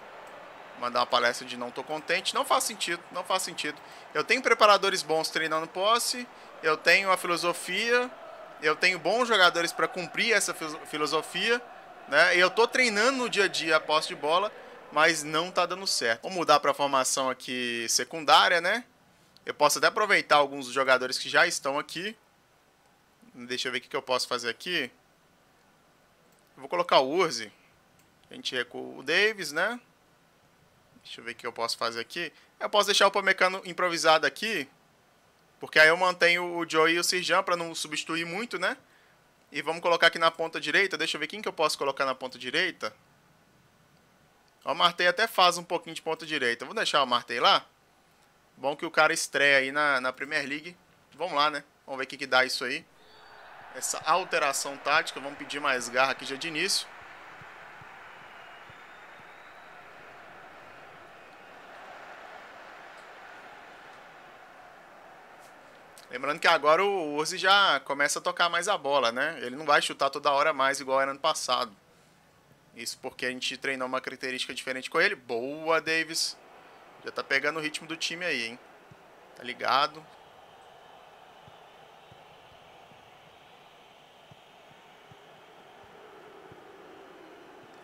mandar uma palestra de não tô contente. Não faz sentido, não faz sentido. Eu tenho preparadores bons treinando posse, eu tenho a filosofia, eu tenho bons jogadores para cumprir essa filosofia, né? Eu tô treinando no dia a dia a posse de bola, mas não tá dando certo. Vou mudar para formação aqui secundária, né? Eu posso até aproveitar alguns jogadores que já estão aqui. Deixa eu ver o que eu posso fazer aqui. Eu vou colocar o Urzi. A gente recua o Davis, né? Deixa eu ver o que eu posso fazer aqui. Eu posso deixar o Pamecano improvisado aqui. Porque aí eu mantenho o Joey e o Sirjan para não substituir muito, né? E vamos colocar aqui na ponta direita. Deixa eu ver quem que eu posso colocar na ponta direita. O Martei até faz um pouquinho de ponta direita. Vou deixar o Martei lá. Bom que o cara estreia aí na, na Premier League. Vamos lá, né? Vamos ver o que, que dá isso aí. Essa alteração tática. Vamos pedir mais garra aqui já de início. Lembrando que agora o Urzi já começa a tocar mais a bola, né? Ele não vai chutar toda hora mais igual era ano passado. Isso porque a gente treinou uma característica diferente com ele. Boa, Davis. Já tá pegando o ritmo do time aí, hein? Tá ligado?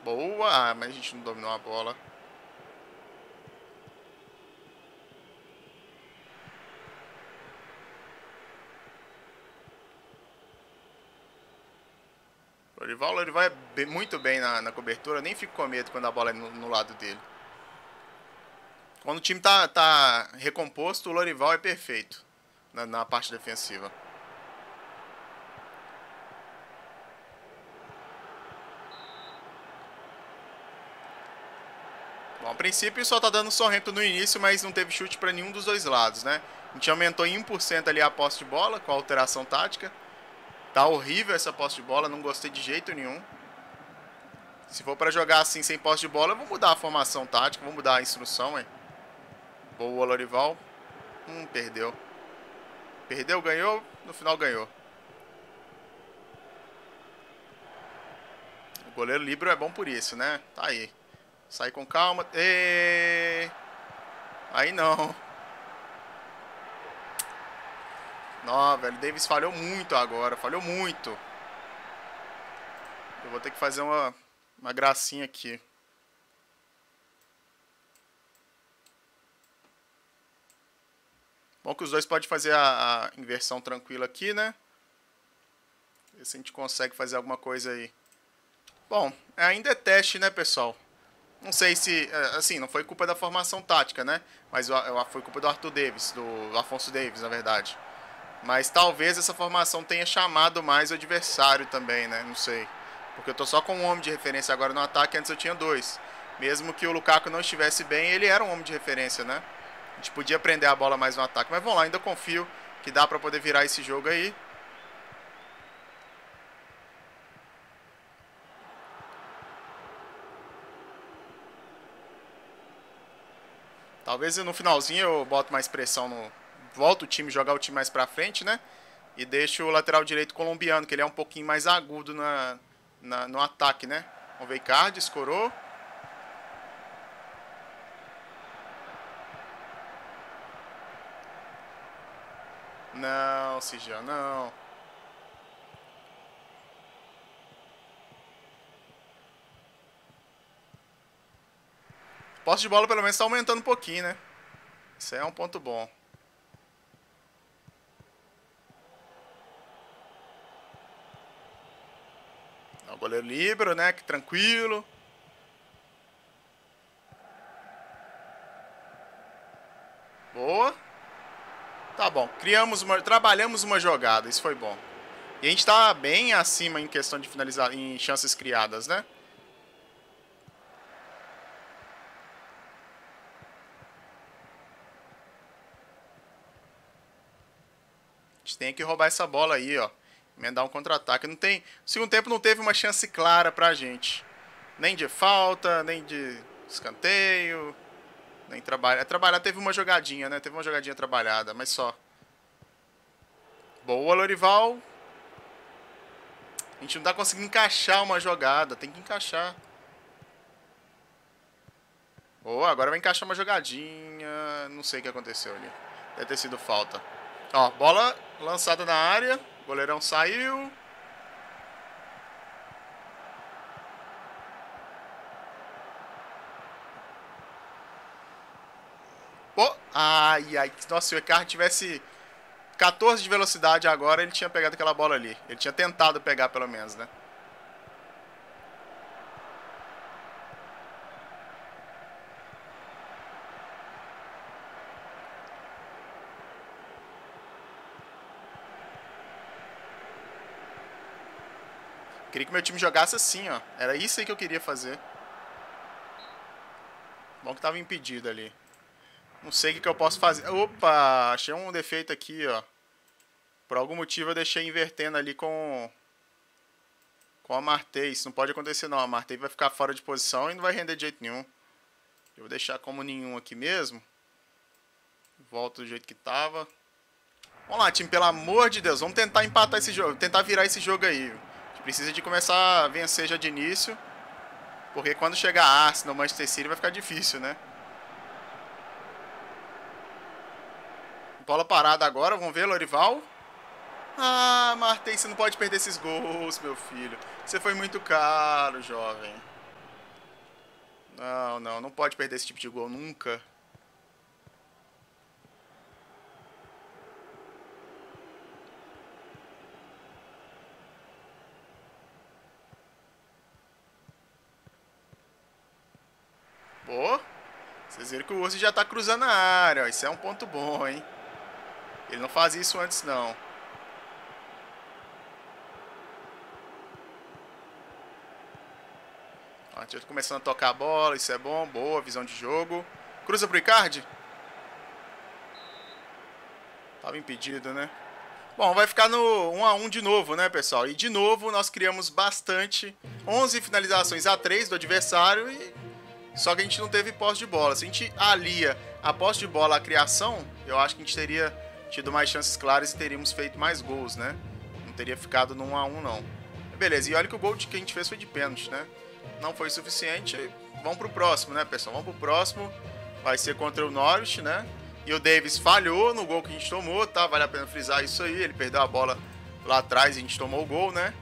Boa! Mas a gente não dominou a bola. Lorival, Lorival é muito bem na, na cobertura. Nem fico com medo quando a bola é no, no lado dele. Quando o time tá, tá recomposto, o Lorival é perfeito na, na parte defensiva. Bom, a princípio só tá dando sorrento no início, mas não teve chute para nenhum dos dois lados, né? A gente aumentou em 1% ali a posse de bola com a alteração tática. Tá horrível essa posse de bola, não gostei de jeito nenhum. Se for para jogar assim sem posse de bola, eu vou mudar a formação tática, vou mudar a instrução, hein? Boa, Lorival. Hum, perdeu. Perdeu, ganhou, no final ganhou. O goleiro Libro é bom por isso, né? Tá aí. Sai com calma. E... Aí não. Não, velho. Davis falhou muito agora. Falhou muito. Eu vou ter que fazer uma, uma gracinha aqui. Bom que os dois podem fazer a, a inversão tranquila aqui, né? Ver se a gente consegue fazer alguma coisa aí. Bom, ainda é teste, né, pessoal? Não sei se, é, assim, não foi culpa da formação tática, né? Mas foi culpa do Arthur Davis, do Afonso Davis, na verdade. Mas talvez essa formação tenha chamado mais o adversário também, né? Não sei. Porque eu tô só com um homem de referência agora no ataque, antes eu tinha dois. Mesmo que o Lukaku não estivesse bem, ele era um homem de referência, né? A gente podia prender a bola mais no ataque. Mas vamos lá, ainda confio que dá pra poder virar esse jogo aí. Talvez no finalzinho eu boto mais pressão no. Volto o time, jogar o time mais pra frente, né? E deixo o lateral direito colombiano, que ele é um pouquinho mais agudo na, na no ataque, né? Vamos ver, Icardi, escorou. Não, Cijão, não. Posse de bola pelo menos está aumentando um pouquinho, né? Isso é um ponto bom. Goleiro livre, né? Que tranquilo. Boa. Tá bom. Criamos uma, trabalhamos uma jogada. Isso foi bom. E a gente está bem acima em questão de finalizar, em chances criadas, né? gente tem que roubar essa bola aí, ó. Emendar um contra-ataque. Não tem. No segundo tempo não teve uma chance clara pra gente. Nem de falta, nem de escanteio. Nem trabalhar. Trabalhar teve uma jogadinha, né? Teve uma jogadinha trabalhada, mas só. Boa, Lorival. A gente não tá conseguindo encaixar uma jogada. Tem que encaixar. Boa, agora vai encaixar uma jogadinha. Não sei o que aconteceu ali. Deve ter sido falta. Ó, bola lançada na área. Goleirão saiu. Pô, ai, ai. Nossa, se o Ricardo tivesse 14 de velocidade agora, ele tinha pegado aquela bola ali. Ele tinha tentado pegar pelo menos, né? Queria que meu time jogasse assim, ó. Era isso aí que eu queria fazer. Bom que tava impedido ali. Não sei o que, que eu posso fazer. Opa! Achei um defeito aqui, ó. Por algum motivo eu deixei invertendo ali com... Com a Martei. Isso não pode acontecer não. A Martei vai ficar fora de posição e não vai render de jeito nenhum. Eu vou deixar como nenhum aqui mesmo. Volto do jeito que tava. Vamos lá, time. Pelo amor de Deus. Vamos tentar empatar esse jogo. Tentar virar esse jogo aí precisa de começar a vencer já de início. Porque quando chegar a Arsenal, Manchester City vai ficar difícil, né? Bola parada agora, vamos ver, Lorival. Ah, Martei, você não pode perder esses gols, meu filho. Você foi muito caro, jovem. Não, não, não pode perder esse tipo de gol nunca. Pô, vocês viram que o urso já tá cruzando a área, ó. Isso é um ponto bom, hein? Ele não fazia isso antes, não. Ó, já tá começando a tocar a bola, isso é bom. Boa, visão de jogo. Cruza pro Icardi. Tava impedido, né? Bom, vai ficar no 1 a 1 de novo, né, pessoal? E de novo nós criamos bastante 11 finalizações a 3 do adversário e só que a gente não teve posse de bola. Se a gente alia a posse de bola à criação, eu acho que a gente teria tido mais chances claras e teríamos feito mais gols, né? Não teria ficado 1 a 1 não. Beleza, e olha que o gol que a gente fez foi de pênalti, né? Não foi suficiente. Vamos pro próximo, né, pessoal? Vamos pro próximo. Vai ser contra o Norwich, né? E o Davis falhou no gol que a gente tomou, tá? Vale a pena frisar isso aí. Ele perdeu a bola lá atrás e a gente tomou o gol, né?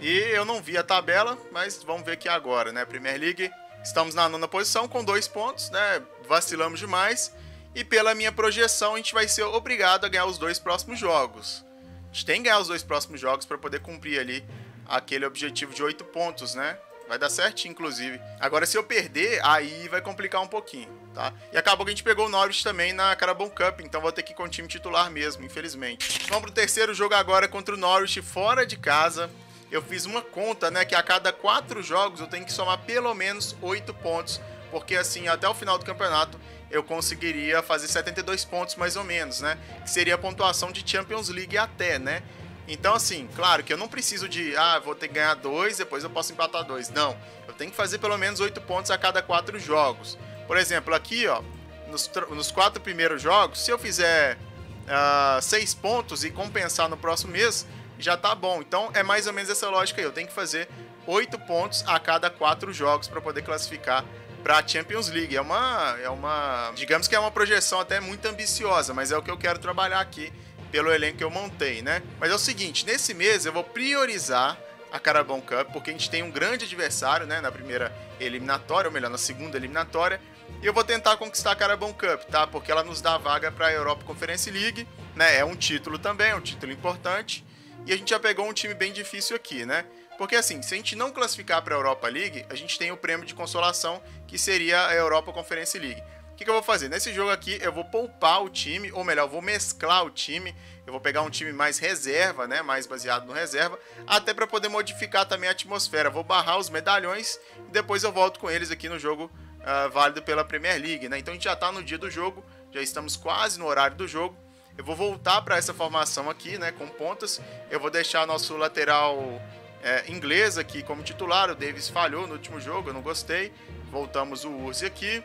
E eu não vi a tabela, mas vamos ver aqui agora, né? Premier League Estamos na nona posição com dois pontos, né? Vacilamos demais. E pela minha projeção, a gente vai ser obrigado a ganhar os dois próximos jogos. A gente tem que ganhar os dois próximos jogos para poder cumprir ali aquele objetivo de oito pontos, né? Vai dar certinho, inclusive. Agora, se eu perder, aí vai complicar um pouquinho, tá? E acabou que a gente pegou o Norwich também na Carabao Cup, então vou ter que ir com o time titular mesmo, infelizmente. Vamos pro terceiro jogo agora contra o Norwich fora de casa. Eu fiz uma conta, né, que a cada quatro jogos eu tenho que somar pelo menos oito pontos, porque assim, até o final do campeonato eu conseguiria fazer 72 pontos mais ou menos, né? Que seria a pontuação de Champions League até, né? Então, assim, claro que eu não preciso de, ah, vou ter que ganhar dois, depois eu posso empatar dois. Não, eu tenho que fazer pelo menos oito pontos a cada quatro jogos. Por exemplo, aqui, ó, nos, nos quatro primeiros jogos, se eu fizer uh, seis pontos e compensar no próximo mês, já tá bom. Então, é mais ou menos essa lógica aí. Eu tenho que fazer oito pontos a cada quatro jogos para poder classificar para a Champions League. É uma, é uma, digamos que é uma projeção até muito ambiciosa, mas é o que eu quero trabalhar aqui pelo elenco que eu montei, né? Mas é o seguinte, nesse mês eu vou priorizar a Carabão Cup, porque a gente tem um grande adversário, né, na primeira eliminatória, ou melhor, na segunda eliminatória, e eu vou tentar conquistar a Carabão Cup, tá? Porque ela nos dá vaga para a Europa Conference League, né? É um título também, é um título importante, e a gente já pegou um time bem difícil aqui, né? Porque assim, se a gente não classificar para a Europa League, a gente tem o prêmio de consolação, que seria a Europa Conference League. O que, que, eu vou fazer? Nesse jogo aqui, eu vou poupar o time, ou melhor, eu vou mesclar o time. Eu vou pegar um time mais reserva, né? Mais baseado no reserva, até para poder modificar também a atmosfera. Vou barrar os medalhões e depois eu volto com eles aqui no jogo uh, válido pela Premier League, né? Então a gente já está no dia do jogo, já estamos quase no horário do jogo. Eu vou voltar para essa formação aqui, né? Com pontas. Eu vou deixar nosso lateral é, inglês aqui como titular. O Davis falhou no último jogo, eu não gostei. Voltamos o Urzi aqui.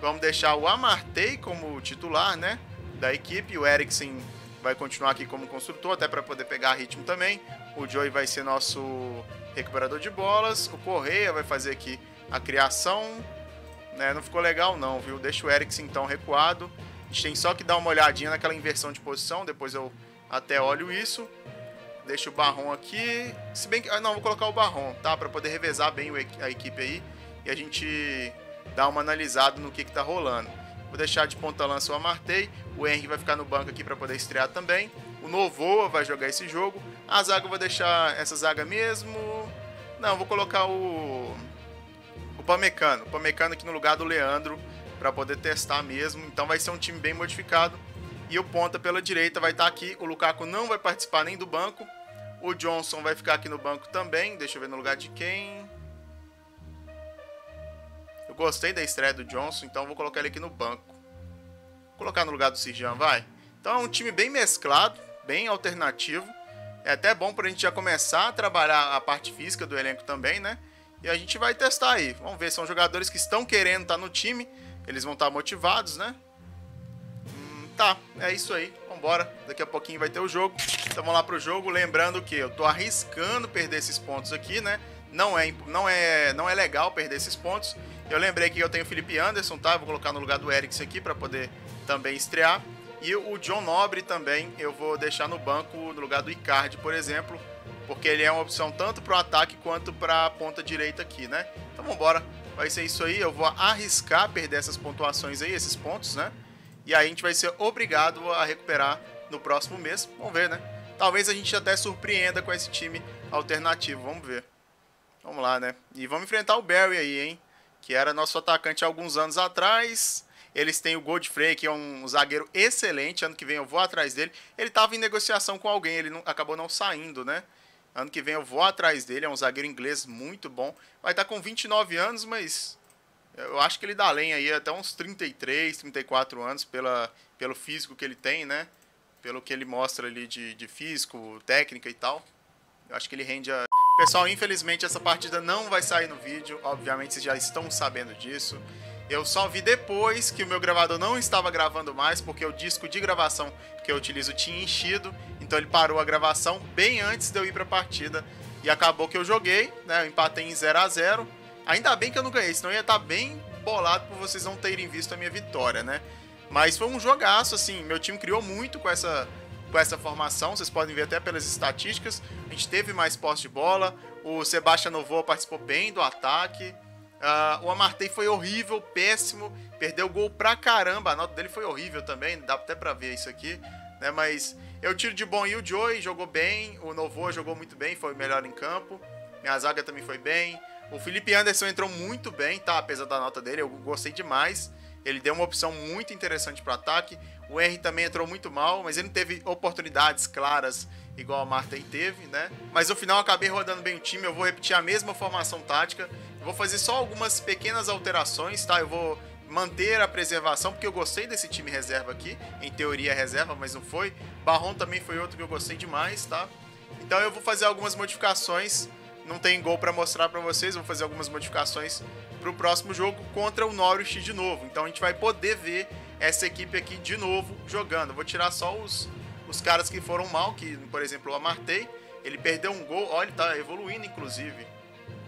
Vamos deixar o Amartey como titular, né? Da equipe. O Eriksen vai continuar aqui como construtor, até para poder pegar ritmo também. O Joey vai ser nosso recuperador de bolas. O Correia vai fazer aqui a criação. Né? Não ficou legal não, viu? Deixa o Eriksen então recuado. A gente tem só que dar uma olhadinha naquela inversão de posição. Depois eu até olho isso. Deixa o Barron aqui. Se bem que... Ah, não, vou colocar o Barron, tá? Para poder revezar bem a equipe aí. E a gente dar uma analisada no que, que tá rolando. Vou deixar de ponta lança o Amartey. O Henry vai ficar no banco aqui para poder estrear também. O Novoa vai jogar esse jogo. A zaga eu vou deixar essa zaga mesmo. Não, vou colocar o o Pamecano. O Pamecano aqui no lugar do Leandro para poder testar mesmo. Então vai ser um time bem modificado. E o ponta pela direita vai estar tá aqui. O Lukaku não vai participar nem do banco. O Johnson vai ficar aqui no banco também. Deixa eu ver no lugar de quem. Eu gostei da estreia do Johnson, então vou colocar ele aqui no banco. Vou colocar no lugar do Sijan, vai. Então é um time bem mesclado, bem alternativo. É até bom para a gente já começar a trabalhar a parte física do elenco também, né? E a gente vai testar aí. Vamos ver, são jogadores que estão querendo estar tá no time. Eles vão estar motivados, né? Hum, tá, é isso aí. Vambora. Daqui a pouquinho vai ter o jogo. Então vamos lá pro jogo. Lembrando que eu tô arriscando perder esses pontos aqui, né? Não é, não é, não é legal perder esses pontos. Eu lembrei que eu tenho o Felipe Anderson, tá? vou colocar no lugar do Eriksen aqui para poder também estrear. E o John Nobre também eu vou deixar no banco no lugar do Icardi, por exemplo, porque ele é uma opção tanto para o ataque quanto para a ponta direita aqui, né? Então vamos embora. Vai ser isso aí. Eu vou arriscar perder essas pontuações aí, esses pontos, né? E aí a gente vai ser obrigado a recuperar no próximo mês. Vamos ver, né? Talvez a gente até surpreenda com esse time alternativo. Vamos ver. Vamos lá, né? E vamos enfrentar o Barry aí, hein? que era nosso atacante há alguns anos atrás. Eles têm o Godfrey, que é um zagueiro excelente. Ano que vem eu vou atrás dele. Ele estava em negociação com alguém, ele não, acabou não saindo, né? Ano que vem eu vou atrás dele. É um zagueiro inglês muito bom. Vai estar tá com 29 anos, mas eu acho que ele dá além aí até uns 33, 34 anos pela, pelo físico que ele tem, né? Pelo que ele mostra ali de, de físico, técnica e tal. Eu acho que ele rende a Pessoal, infelizmente essa partida não vai sair no vídeo, obviamente vocês já estão sabendo disso. Eu só vi depois que o meu gravador não estava gravando mais, porque o disco de gravação que eu utilizo tinha enchido, então ele parou a gravação bem antes de eu ir para a partida. E acabou que eu joguei, né? Eu empatei em 0 a 0 Ainda bem que eu não ganhei, senão ia estar tá bem bolado por vocês não terem visto a minha vitória, né? Mas foi um jogaço, assim, meu time criou muito com essa com essa formação. Vocês podem ver até pelas estatísticas. A gente teve mais posse de bola. O Sebastião Novoa participou bem do ataque. Uh, o Amartey foi horrível, péssimo. Perdeu o gol pra caramba. A nota dele foi horrível também. Dá até pra ver isso aqui. Né? Mas eu tiro de bom e o Joey jogou bem. O Novoa jogou muito bem, foi o melhor em campo. Minha zaga também foi bem. O Felipe Anderson entrou muito bem, tá? Apesar da nota dele, eu gostei demais. Ele deu uma opção muito interessante para ataque. O Henry também entrou muito mal, mas ele não teve oportunidades claras igual a Marta aí teve, né? Mas no final acabei rodando bem o time. Eu vou repetir a mesma formação tática. Eu vou fazer só algumas pequenas alterações, tá? Eu vou manter a preservação, porque eu gostei desse time reserva aqui. Em teoria reserva, mas não foi. Barron também foi outro que eu gostei demais, tá? Então eu vou fazer algumas modificações. Não tem gol para mostrar para vocês, vou fazer algumas modificações para o próximo jogo contra o Norwich de novo. Então a gente vai poder ver essa equipe aqui de novo jogando. vou tirar só os, os caras que foram mal, que por exemplo o Amartey, ele perdeu um gol, olha, ele tá evoluindo inclusive.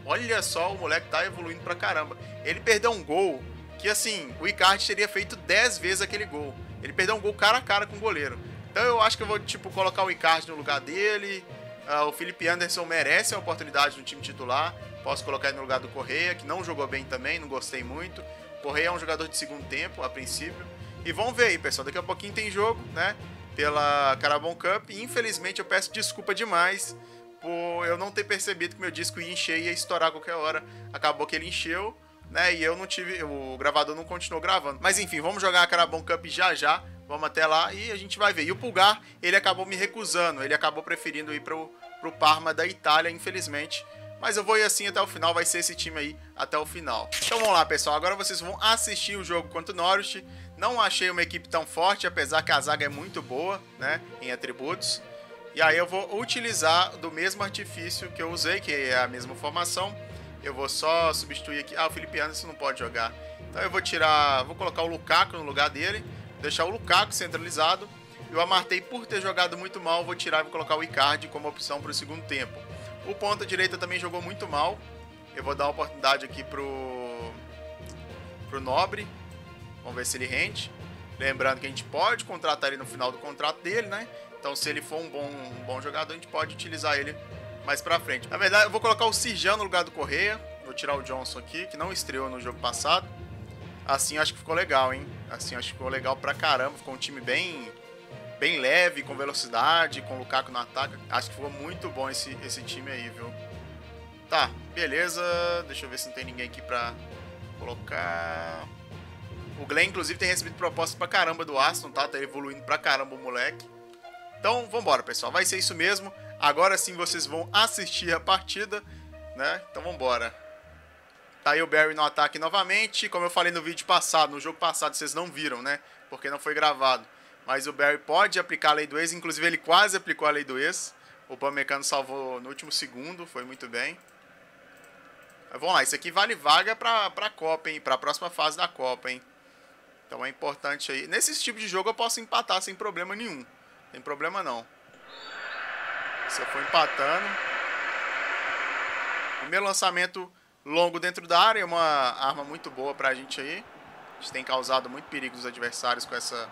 Olha só, o moleque tá evoluindo pra caramba. Ele perdeu um gol que assim, o Icardi teria feito 10 vezes aquele gol. Ele perdeu um gol cara a cara com o goleiro. Então eu acho que eu vou tipo colocar o Icardi no lugar dele. Uh, o Felipe Anderson merece a oportunidade no time titular. Posso colocar ele no lugar do Correia, que não jogou bem também, não gostei muito. Correia é um jogador de segundo tempo, a princípio. E vamos ver aí, pessoal. Daqui a pouquinho tem jogo, né? Pela Carabon Cup. E infelizmente eu peço desculpa demais por eu não ter percebido que meu disco ia encher e ia estourar a qualquer hora. Acabou que ele encheu, né? E eu não tive. O gravador não continuou gravando. Mas enfim, vamos jogar a Carabon Cup já já. Vamos até lá e a gente vai ver. E o Pulgar, ele acabou me recusando. Ele acabou preferindo ir pro, pro Parma da Itália, infelizmente. Mas eu vou ir assim até o final, vai ser esse time aí até o final. Então vamos lá, pessoal. Agora vocês vão assistir o jogo contra o Norwich. Não achei uma equipe tão forte, apesar que a zaga é muito boa, né, em atributos. E aí eu vou utilizar do mesmo artifício que eu usei, que é a mesma formação. Eu vou só substituir aqui. Ah, o Felipe Anderson não pode jogar. Então eu vou tirar, vou colocar o Lukaku no lugar dele, deixar o Lukaku centralizado. Eu amartei por ter jogado muito mal, vou tirar e vou colocar o Icardi como opção para o segundo tempo. O ponta direita também jogou muito mal. Eu vou dar uma oportunidade aqui pro pro Nobre. Vamos ver se ele rende. Lembrando que a gente pode contratar ele no final do contrato dele, né? Então, se ele for um bom, um bom jogador, a gente pode utilizar ele mais pra frente. Na verdade, eu vou colocar o Sirjan no lugar do Correia. Vou tirar o Johnson aqui, que não estreou no jogo passado. Assim, acho que ficou legal, hein? Assim, acho que ficou legal pra caramba. Ficou um time bem bem leve, com velocidade, com o Lukaku no ataque. Acho que ficou muito bom esse, esse time aí, viu? Tá, beleza. Deixa eu ver se não tem ninguém aqui pra colocar. O Glenn, inclusive, tem recebido propostas pra caramba do Aston, tá? Tá evoluindo pra caramba o moleque. Então, vambora, pessoal. Vai ser isso mesmo. Agora sim vocês vão assistir a partida, né? Então, vambora. Tá aí o Barry no ataque novamente. Como eu falei no vídeo passado, no jogo passado, vocês não viram, né? Porque não foi gravado. Mas o Barry pode aplicar a lei do ex, inclusive ele quase aplicou a lei do ex. O Pamecano salvou no último segundo, foi muito bem. Mas vamos lá, isso aqui vale vaga para a Copa, hein? Para a próxima fase da Copa, hein? Então é importante aí. Nesse tipo de jogo eu posso empatar sem problema nenhum. Tem problema não. Eu for empatando. Primeiro lançamento longo dentro da área, é uma arma muito boa pra gente aí. A gente tem causado muito perigo dos adversários com essa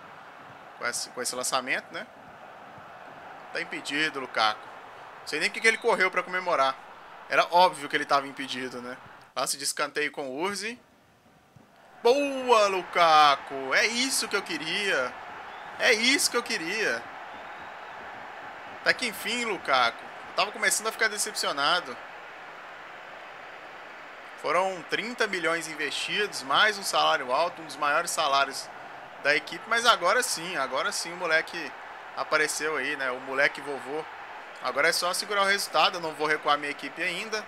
com esse, com esse lançamento, né? Tá impedido, Lukaku. Não sei nem o que, ele correu para comemorar. Era óbvio que ele estava impedido, né? Lance de escanteio com o Urzi. Boa, Lukaku! É isso que eu queria. É isso que eu queria. Até que enfim, Lukaku. Eu tava começando a ficar decepcionado. Foram 30 milhões investidos, mais um salário alto, um dos maiores salários da equipe, mas agora sim, agora sim o moleque apareceu aí, né? O moleque vovô. Agora é só segurar o resultado, eu não vou recuar minha equipe ainda.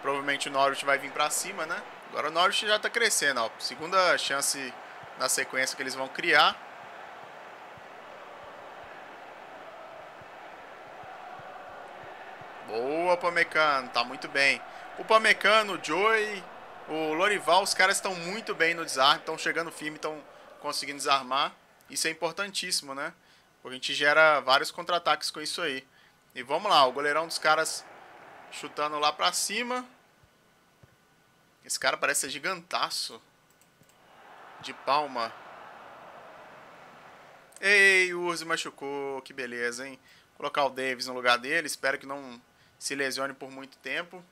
Provavelmente o Norwich vai vir pra cima, né? Agora o Norwich já tá crescendo, ó. Segunda chance na sequência que eles vão criar. Boa, Pamecano, tá muito bem. O Pamecano, o Joey, o Lorival, os caras estão muito bem no desarme, estão chegando firme, estão conseguindo desarmar. Isso é importantíssimo, né? Porque a gente gera vários contra-ataques com isso aí. E vamos lá, o goleirão dos caras chutando lá pra cima. Esse cara parece ser gigantaço. De palma. Ei, o Urzi machucou, que beleza, hein? Vou colocar o Davis no lugar dele, espero que não se lesione por muito tempo.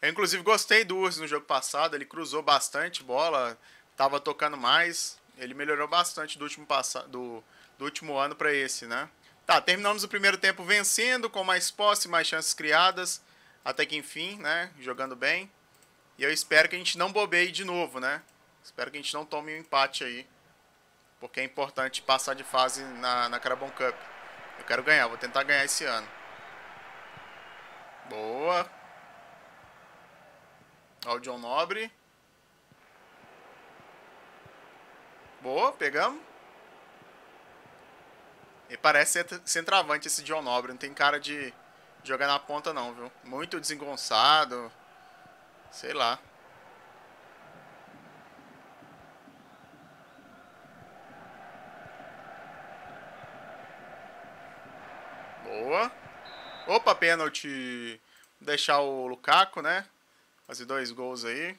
Eu, inclusive, gostei do Urso no jogo passado. Ele cruzou bastante bola, tava tocando mais. Ele melhorou bastante do último, do, do último ano para esse, né? Tá, terminamos o primeiro tempo vencendo, com mais posse, mais chances criadas, até que enfim, né, jogando bem. E eu espero que a gente não bobeie de novo, né? Espero que a gente não tome um empate aí. Porque é importante passar de fase na, na Carabon Cup. Eu quero ganhar, vou tentar ganhar esse ano. Boa. Olha o John Nobre. Boa, pegamos. E parece centroavante esse John Nobre. Não tem cara de jogar na ponta não, viu? Muito desengonçado. Sei lá. Boa. Opa, pênalti. Deixar o Lukaku, né? Fazer dois gols aí.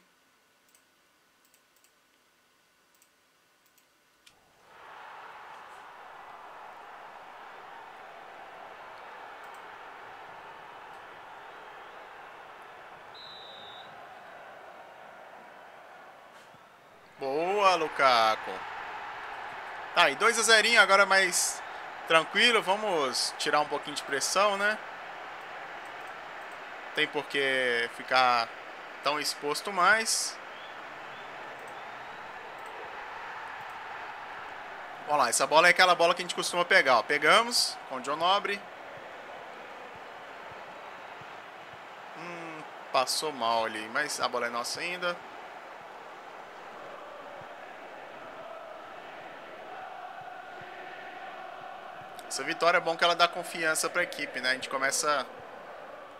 Boa, Lukaku. Tá, e 2 a 0 agora mais tranquilo. Vamos tirar um pouquinho de pressão, né? Tem por que ficar tão exposto mais. Vamos lá, essa bola é aquela bola que a gente costuma pegar. Ó. Pegamos com o John Nobre. Hum, passou mal ali, mas a bola é nossa ainda. Essa vitória é bom que ela dá confiança para a equipe, né? A gente começa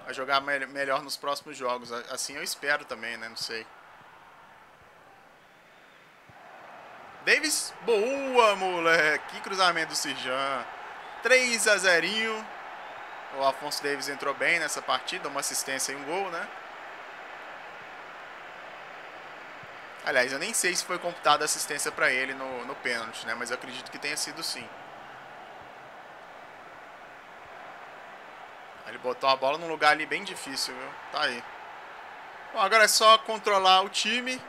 a jogar me melhor nos próximos jogos. Assim eu espero também, né? Não sei. Davis, boa, moleque. Que cruzamento do Sirjan. 3 a 0. O Afonso Davis entrou bem nessa partida, uma assistência e um gol, né? Aliás, eu nem sei se foi computada assistência para ele no, no pênalti, né? Mas eu acredito que tenha sido sim. Botou a bola num lugar ali bem difícil, viu? Tá aí. Bom, agora é só controlar o time,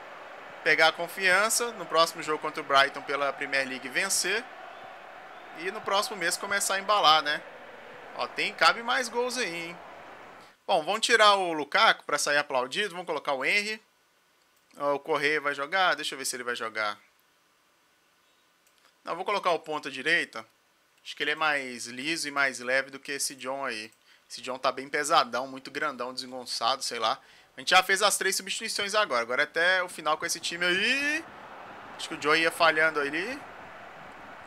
pegar a confiança. No próximo jogo contra o Brighton pela Premier League vencer. E no próximo mês começar a embalar, né? Ó, tem, cabe mais gols aí, hein? Bom, vamos tirar o Lukaku para sair aplaudido. Vamos colocar o Henry. O Correia vai jogar. Deixa eu ver se ele vai jogar. Não, vou colocar o ponta direita. Acho que ele é mais liso e mais leve do que esse John aí. Esse John tá bem pesadão, muito grandão, desengonçado, sei lá. A gente já fez as três substituições agora. Agora é até o final com esse time aí. Acho que o Joe ia falhando ali.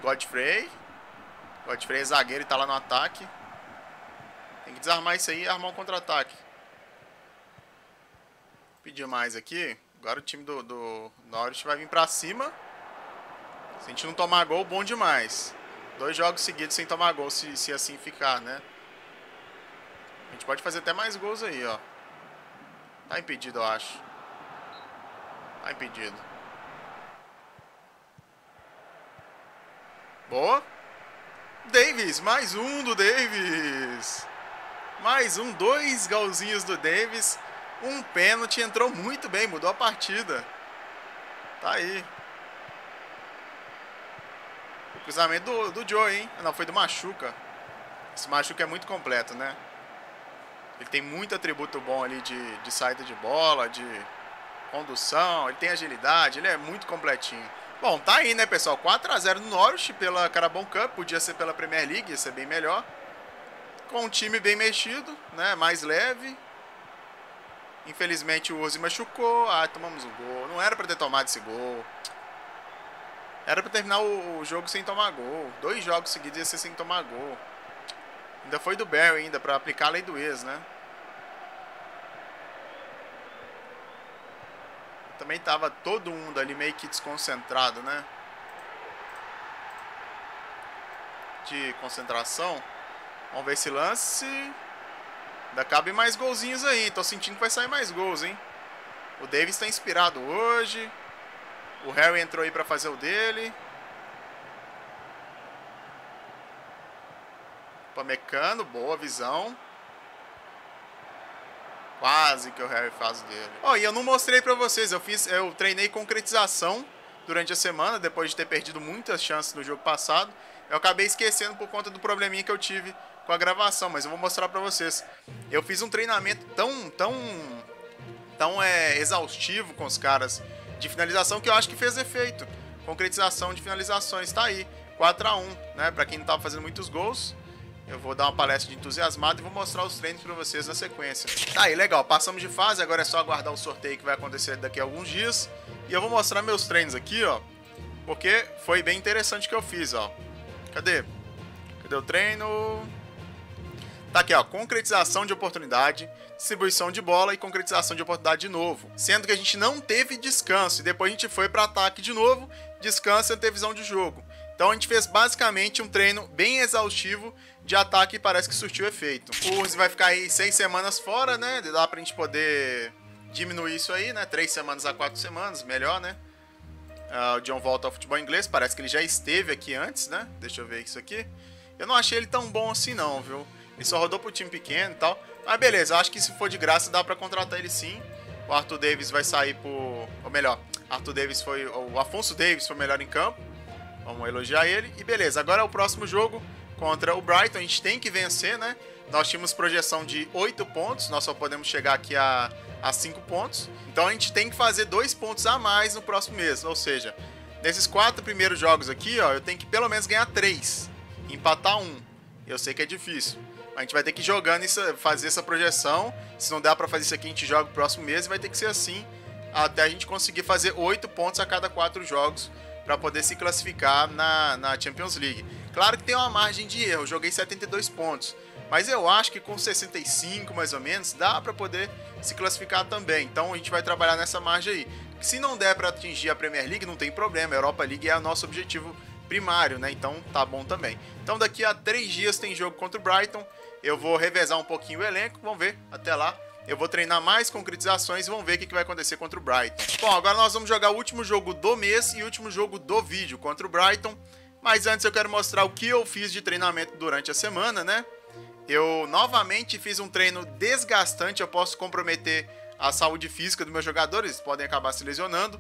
Godfrey. Godfrey é zagueiro e tá lá no ataque. Tem que desarmar isso aí e armar um contra-ataque. Pedir mais aqui. Agora o time do, do Norwich vai vir pra cima. Se a gente não tomar gol, bom demais. Dois jogos seguidos sem tomar gol, se, se assim ficar, né? A gente pode fazer até mais gols aí, ó. Tá impedido, eu acho. Tá impedido. Boa. Davis, mais um do Davis. Mais um, dois golzinhos do Davis. Um pênalti, entrou muito bem, mudou a partida. Tá aí. O cruzamento do, do Joe, hein? Não, foi do Machuca. Esse Machuca é muito completo, né? Ele tem muito atributo bom ali de, de saída de bola, de condução, ele tem agilidade, ele é muito completinho. Bom, tá aí, né, pessoal? 4 a 0 no Norwich pela Carabao Cup, podia ser pela Premier League, ia ser bem melhor. Com um time bem mexido, né, mais leve. Infelizmente o Ozzy machucou, ah, tomamos o gol. Não era para ter tomado esse gol. Era para terminar o, o jogo sem tomar gol. Dois jogos seguidos ia ser sem tomar gol. Ainda foi do Barry ainda, para aplicar a lei do ex, né? Também tava todo mundo ali meio que desconcentrado, né? De concentração. Vamos ver esse lance. Ainda cabe mais golzinhos aí. Tô sentindo que vai sair mais gols, hein? O Davis está inspirado hoje. O Harry entrou aí para fazer o dele. Upamecano, boa visão. Quase que o Harry faz dele. Ó, oh, e eu não mostrei pra vocês, eu fiz, eu treinei concretização durante a semana, depois de ter perdido muitas chances no jogo passado. Eu acabei esquecendo por conta do probleminha que eu tive com a gravação, mas eu vou mostrar pra vocês. Eu fiz um treinamento tão, tão, tão é, exaustivo com os caras de finalização que eu acho que fez efeito. Concretização de finalizações, tá aí. 4 a 1 né? Pra quem não tava fazendo muitos gols. Eu vou dar uma palestra de entusiasmado e vou mostrar os treinos para vocês na sequência. Tá aí, legal. Passamos de fase, agora é só aguardar o sorteio que vai acontecer daqui a alguns dias. E eu vou mostrar meus treinos aqui, ó. Porque foi bem interessante que eu fiz, ó. Cadê? Cadê o treino? Tá aqui, ó. Concretização de oportunidade, distribuição de bola e concretização de oportunidade de novo. Sendo que a gente não teve descanso. E depois a gente foi para ataque de novo, descanso e antevisão de jogo. Então a gente fez basicamente um treino bem exaustivo de ataque parece que surtiu efeito. O Urzi vai ficar aí seis semanas fora, né? Dá pra gente poder diminuir isso aí, né? Três semanas a quatro semanas, melhor, né? Uh, o John volta ao futebol inglês, parece que ele já esteve aqui antes, né? Deixa eu ver isso aqui. Eu não achei ele tão bom assim não, viu? Ele só rodou pro time pequeno e tal. Mas beleza, acho que se for de graça dá pra contratar ele sim. O Arthur Davis vai sair por... Ou melhor, Arthur Davis foi... O Afonso Davis foi melhor em campo. Vamos elogiar ele. E beleza, agora é o próximo jogo contra o Brighton. A gente tem que vencer, né? Nós tínhamos projeção de 8 pontos, nós só podemos chegar aqui a, a 5 pontos. Então a gente tem que fazer 2 pontos a mais no próximo mês. Ou seja, nesses quatro primeiros jogos aqui, ó, eu tenho que pelo menos ganhar 3. Empatar 1. Um. Eu sei que é difícil. A gente vai ter que ir jogando isso, fazer essa projeção. Se não der para fazer isso aqui, a gente joga o próximo mês e vai ter que ser assim até a gente conseguir fazer 8 pontos a cada 4 jogos para poder se classificar na, na Champions League. Claro que tem uma margem de erro, joguei 72 pontos, mas eu acho que com 65 mais ou menos dá para poder se classificar também. Então a gente vai trabalhar nessa margem aí. Se não der para atingir a Premier League, não tem problema. A Europa League é o nosso objetivo primário, né? Então tá bom também. Então daqui a três dias tem jogo contra o Brighton. Eu vou revezar um pouquinho o elenco. Vamos ver. Até lá. Eu vou treinar mais concretizações e vamos ver o que vai acontecer contra o Brighton. Bom, agora nós vamos jogar o último jogo do mês e o último jogo do vídeo contra o Brighton. Mas antes eu quero mostrar o que eu fiz de treinamento durante a semana, né? Eu novamente fiz um treino desgastante, eu posso comprometer a saúde física dos meus jogadores, podem acabar se lesionando.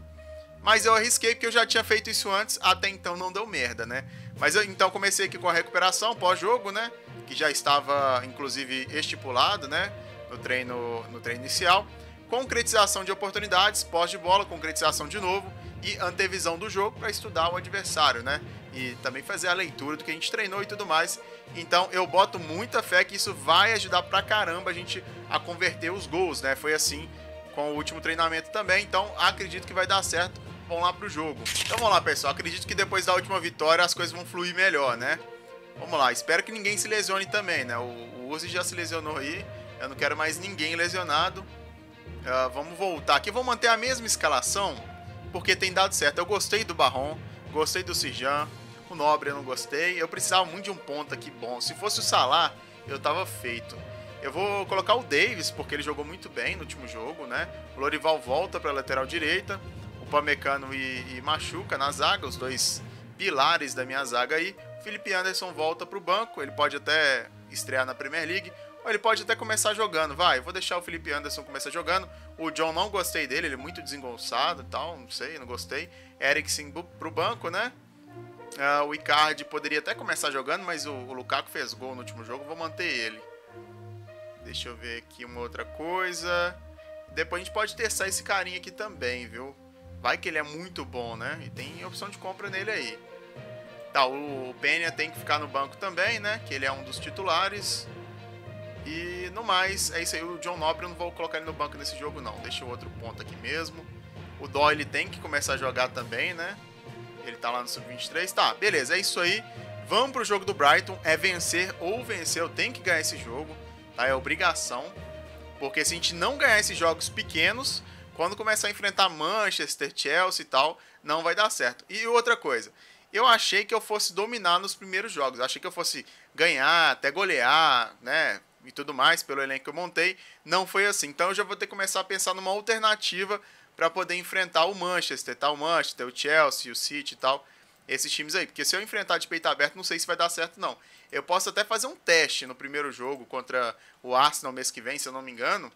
Mas eu arrisquei porque eu já tinha feito isso antes, até então não deu merda, né? Mas eu então comecei aqui com a recuperação pós-jogo, né? Que já estava inclusive estipulado, né? no treino, no treino inicial. Concretização de oportunidades, pós de bola, concretização de novo e antevisão do jogo para estudar o adversário, né? E também fazer a leitura do que a gente treinou e tudo mais. Então eu boto muita fé que isso vai ajudar pra caramba a gente a converter os gols, né? Foi assim com o último treinamento também, então acredito que vai dar certo. Vamos lá pro jogo. Então vamos lá, pessoal. Acredito que depois da última vitória as coisas vão fluir melhor, né? Vamos lá, espero que ninguém se lesione também, né? O, Uzi já se lesionou aí. Eu não quero mais ninguém lesionado. Uh, vamos voltar aqui. Vou manter a mesma escalação, porque tem dado certo. Eu gostei do Barron, gostei do Sijan, o Nobre eu não gostei. Eu precisava muito de um ponto aqui bom. Se fosse o Salah, eu tava feito. Eu vou colocar o Davis, porque ele jogou muito bem no último jogo, né? O Lorival volta para lateral direita. O Pamecano e, e Machuca na zaga, os dois pilares da minha zaga aí. O Felipe Anderson volta para o banco. Ele pode até estrear na Premier League. Ou ele pode até começar jogando. Vai, eu vou deixar o Felipe Anderson começar jogando. O John não gostei dele, ele é muito desengonçado e tal, não sei, não gostei. Eriksen pro banco, né? Uh, o Icardi poderia até começar jogando, mas o, o, Lukaku fez gol no último jogo, vou manter ele. Deixa eu ver aqui uma outra coisa. Depois a gente pode testar esse carinha aqui também, viu? Vai que ele é muito bom, né? E tem opção de compra nele aí. Tá, o Penha tem que ficar no banco também, né? Que ele é um dos titulares. E no mais, é isso aí. O John Nobre eu não vou colocar ele no banco nesse jogo, não. Deixa o outro ponto aqui mesmo. O Doyle tem que começar a jogar também, né? Ele tá lá no sub-23. Tá, beleza, é isso aí. Vamos pro jogo do Brighton. É vencer ou vencer. Eu tenho que ganhar esse jogo, tá? É obrigação. Porque se a gente não ganhar esses jogos pequenos, quando começar a enfrentar Manchester, Chelsea e tal, não vai dar certo. E outra coisa, eu achei que eu fosse dominar nos primeiros jogos. Eu achei que eu fosse ganhar, até golear, né? e tudo mais, pelo elenco que eu montei, não foi assim. Então eu já vou ter que começar a pensar numa alternativa para poder enfrentar o Manchester, tá? O Manchester, o Chelsea, o City e tal, esses times aí. Porque se eu enfrentar de peito aberto, não sei se vai dar certo, não. Eu posso até fazer um teste no primeiro jogo contra o Arsenal mês que vem, se eu não me engano,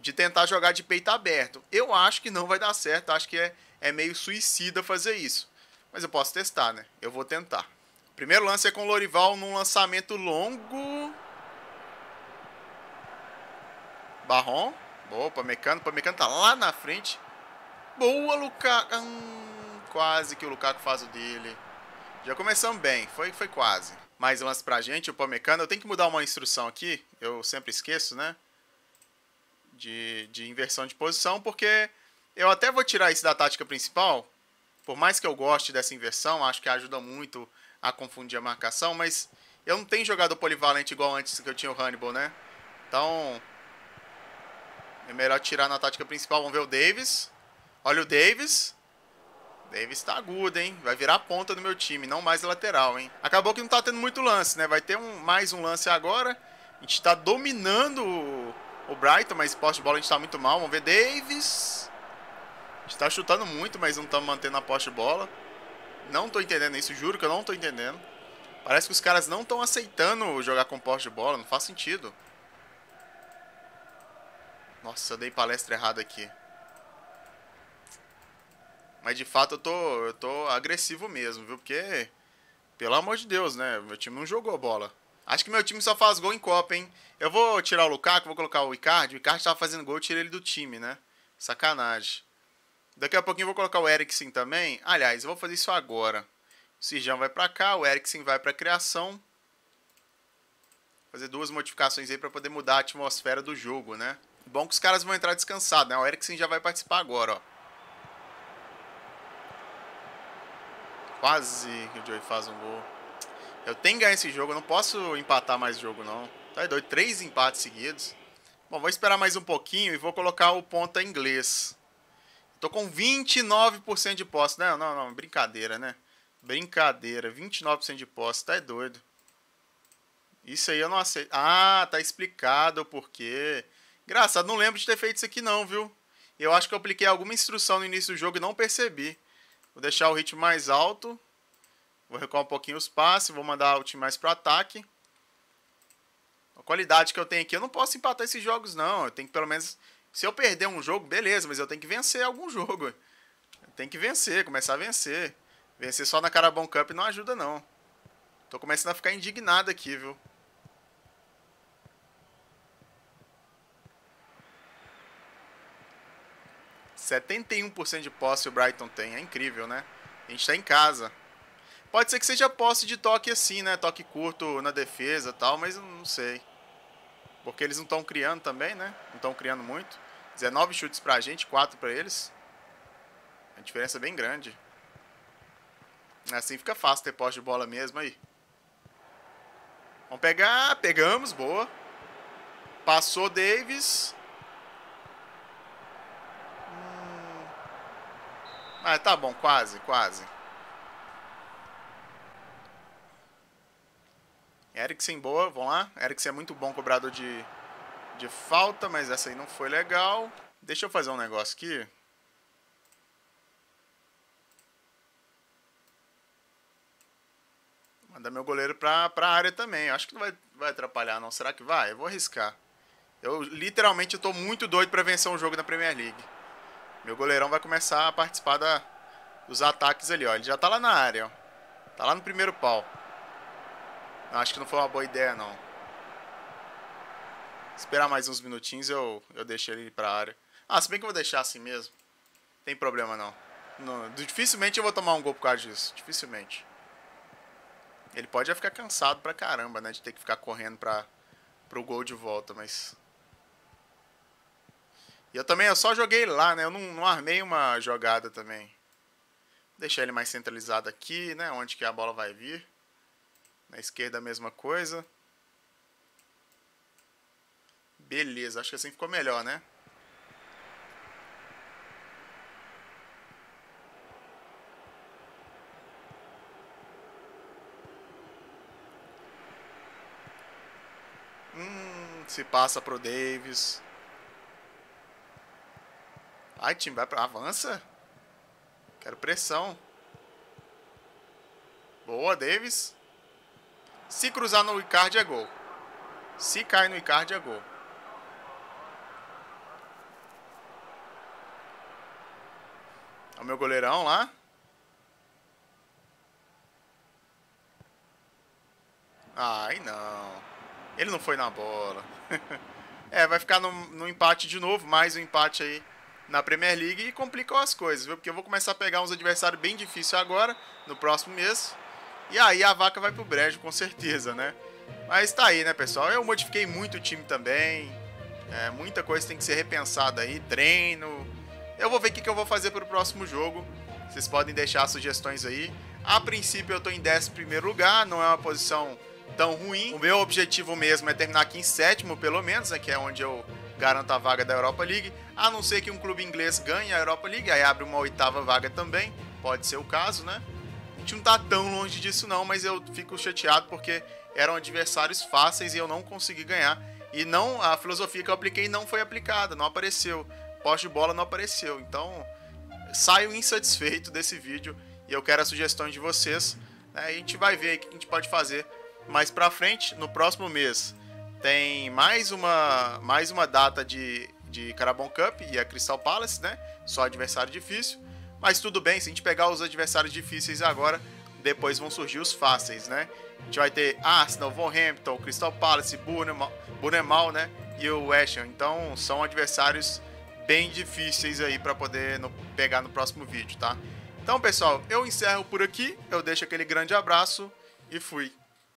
de tentar jogar de peito aberto. Eu acho que não vai dar certo, acho que é, é meio suicida fazer isso. Mas eu posso testar, né? Eu vou tentar. Primeiro lance é com o Lorival num lançamento longo. Barron. Boa, Pamecano. Pamecano tá lá na frente. Boa, Lukaku. Hum, quase que o Lukaku faz o dele. Já começamos bem. Foi, foi quase. Mais lance pra gente. O Pamecano. Eu tenho que mudar uma instrução aqui. Eu sempre esqueço, né? De, de inversão de posição. Porque eu até vou tirar isso da tática principal. Por mais que eu goste dessa inversão. Acho que ajuda muito a confundir a marcação. Mas eu não tenho jogado polivalente igual antes que eu tinha o Hannibal, né? Então é melhor tirar na tática principal. Vamos ver o Davis. Olha o Davis. Davis tá agudo, hein? Vai virar ponta do meu time, não mais lateral, hein? Acabou que não tá tendo muito lance, né? Vai ter um, mais um lance agora. A gente tá dominando o, o Brighton, mas poste de bola a gente tá muito mal. Vamos ver Davis. A gente tá chutando muito, mas não estamos mantendo a poste de bola. Não tô entendendo isso, juro que eu não tô entendendo. Parece que os caras não estão aceitando jogar com poste de bola, não faz sentido. Nossa, eu dei palestra errada aqui. Mas de fato eu tô, eu tô agressivo mesmo, viu? Porque, pelo amor de Deus, né? Meu time não jogou bola. Acho que meu time só faz gol em Copa, hein? Eu vou tirar o Lukaku, vou colocar o Icardi. O Icardi tava fazendo gol, eu tirei ele do time, né? Sacanagem. Daqui a pouquinho eu vou colocar o Eriksen também. Aliás, eu vou fazer isso agora. O Sirjão vai pra cá, o Eriksen vai pra criação. Fazer duas modificações aí pra poder mudar a atmosfera do jogo, né? Bom que os caras vão entrar descansados, né? O Eriksen já vai participar agora, ó. Quase que o Joey faz um gol. Eu tenho que ganhar esse jogo, eu não posso empatar mais jogo, não. Tá doido? Três empates seguidos. Bom, vou esperar mais um pouquinho e vou colocar o ponta inglês. Tô com 29% de posse. Não, não, não. Brincadeira, né? Brincadeira. 29% de posse. Tá doido. Isso aí eu não aceito. Ah, tá explicado o porquê. Engraçado, não lembro de ter feito isso aqui não, viu? Eu acho que eu apliquei alguma instrução no início do jogo e não percebi. Vou deixar o ritmo mais alto. Vou recuar um pouquinho os passes. Vou mandar o time mais para ataque. A qualidade que eu tenho aqui, eu não posso empatar esses jogos não. Eu tenho que pelo menos... Se eu perder um jogo, beleza. Mas eu tenho que vencer algum jogo. Tem que vencer, começar a vencer. Vencer só na Carabão Cup não ajuda não. Tô começando a ficar indignado aqui, viu? 71% de posse o Brighton tem. É incrível, né? A gente tá em casa. Pode ser que seja posse de toque assim, né? Toque curto na defesa tal, mas não sei. Porque eles não estão criando também, né? Não estão criando muito. 19 chutes pra gente, 4 pra eles. A diferença é bem grande. Assim fica fácil ter posse de bola mesmo aí. Vamos pegar. Pegamos, boa. Passou Davis. Ah, tá bom, quase, quase. Eriksen boa, vamos lá. Eriksen é muito bom cobrador de, de falta, mas essa aí não foi legal. Deixa eu fazer um negócio aqui. Mandar meu goleiro pra, pra área também. Acho que não vai, vai atrapalhar, não. Será que vai? Eu vou arriscar. Eu literalmente estou muito doido para vencer um jogo na Premier League. Meu goleirão vai começar a participar da, dos ataques ali, ó. Ele já tá lá na área, ó. Tá lá no primeiro pau. Não, acho que não foi uma boa ideia, não. Esperar mais uns minutinhos eu, eu deixo ele pra área. Ah, se bem que eu vou deixar assim mesmo. Tem problema, não. não. Dificilmente eu vou tomar um gol por causa disso. Dificilmente. Ele pode já ficar cansado pra caramba, né? De ter que ficar correndo pra, pro gol de volta, mas... E eu também, eu só joguei lá, né? Eu não, não armei uma jogada também. Deixar ele mais centralizado aqui, né? Onde que a bola vai vir. Na esquerda a mesma coisa. Beleza, acho que assim ficou melhor, né? Hum, se passa pro Davis. Ai, time, vai pra... Avança. Quero pressão. Boa, Davis. Se cruzar no Icard é gol. Se cai no Icard é gol. É o meu goleirão lá. Ai, não. Ele não foi na bola. é, vai ficar no, no empate de novo, mais um empate aí na Premier League e complicou as coisas, viu? Porque eu vou começar a pegar uns adversários bem difíceis agora, no próximo mês. E aí a vaca vai pro brejo, com certeza, né? Mas tá aí, né, pessoal? Eu modifiquei muito o time também. É, muita coisa tem que ser repensada aí. Treino. Eu vou ver o que, que eu vou fazer pro próximo jogo. Vocês podem deixar sugestões aí. A princípio eu tô em 11 lugar, não é uma posição tão ruim. O meu objetivo mesmo é terminar aqui em sétimo, pelo menos, né, que é onde eu garanto a vaga da Europa League. A não ser que um clube inglês ganhe a Europa League, aí abre uma oitava vaga também. Pode ser o caso, né? A gente não tá tão longe disso não, mas eu fico chateado porque eram adversários fáceis e eu não consegui ganhar. E não a filosofia que eu apliquei não foi aplicada, não apareceu. Poste de bola não apareceu. Então, saio insatisfeito desse vídeo e eu quero as sugestões de vocês. Né? A gente vai ver o que a gente pode fazer mais pra frente, no próximo mês. Tem mais uma, mais uma data de, de Carabon Cup e a Crystal Palace, né? Só adversário difícil. Mas tudo bem, se a gente pegar os adversários difíceis agora, depois vão surgir os fáceis, né? A gente vai ter Arsenal, Wolverhampton, Crystal Palace, Bournemouth, né? E o West Ham. Então são adversários bem difíceis aí para poder no, pegar no próximo vídeo, tá? Então, pessoal, eu encerro por aqui. Eu deixo aquele grande abraço e fui.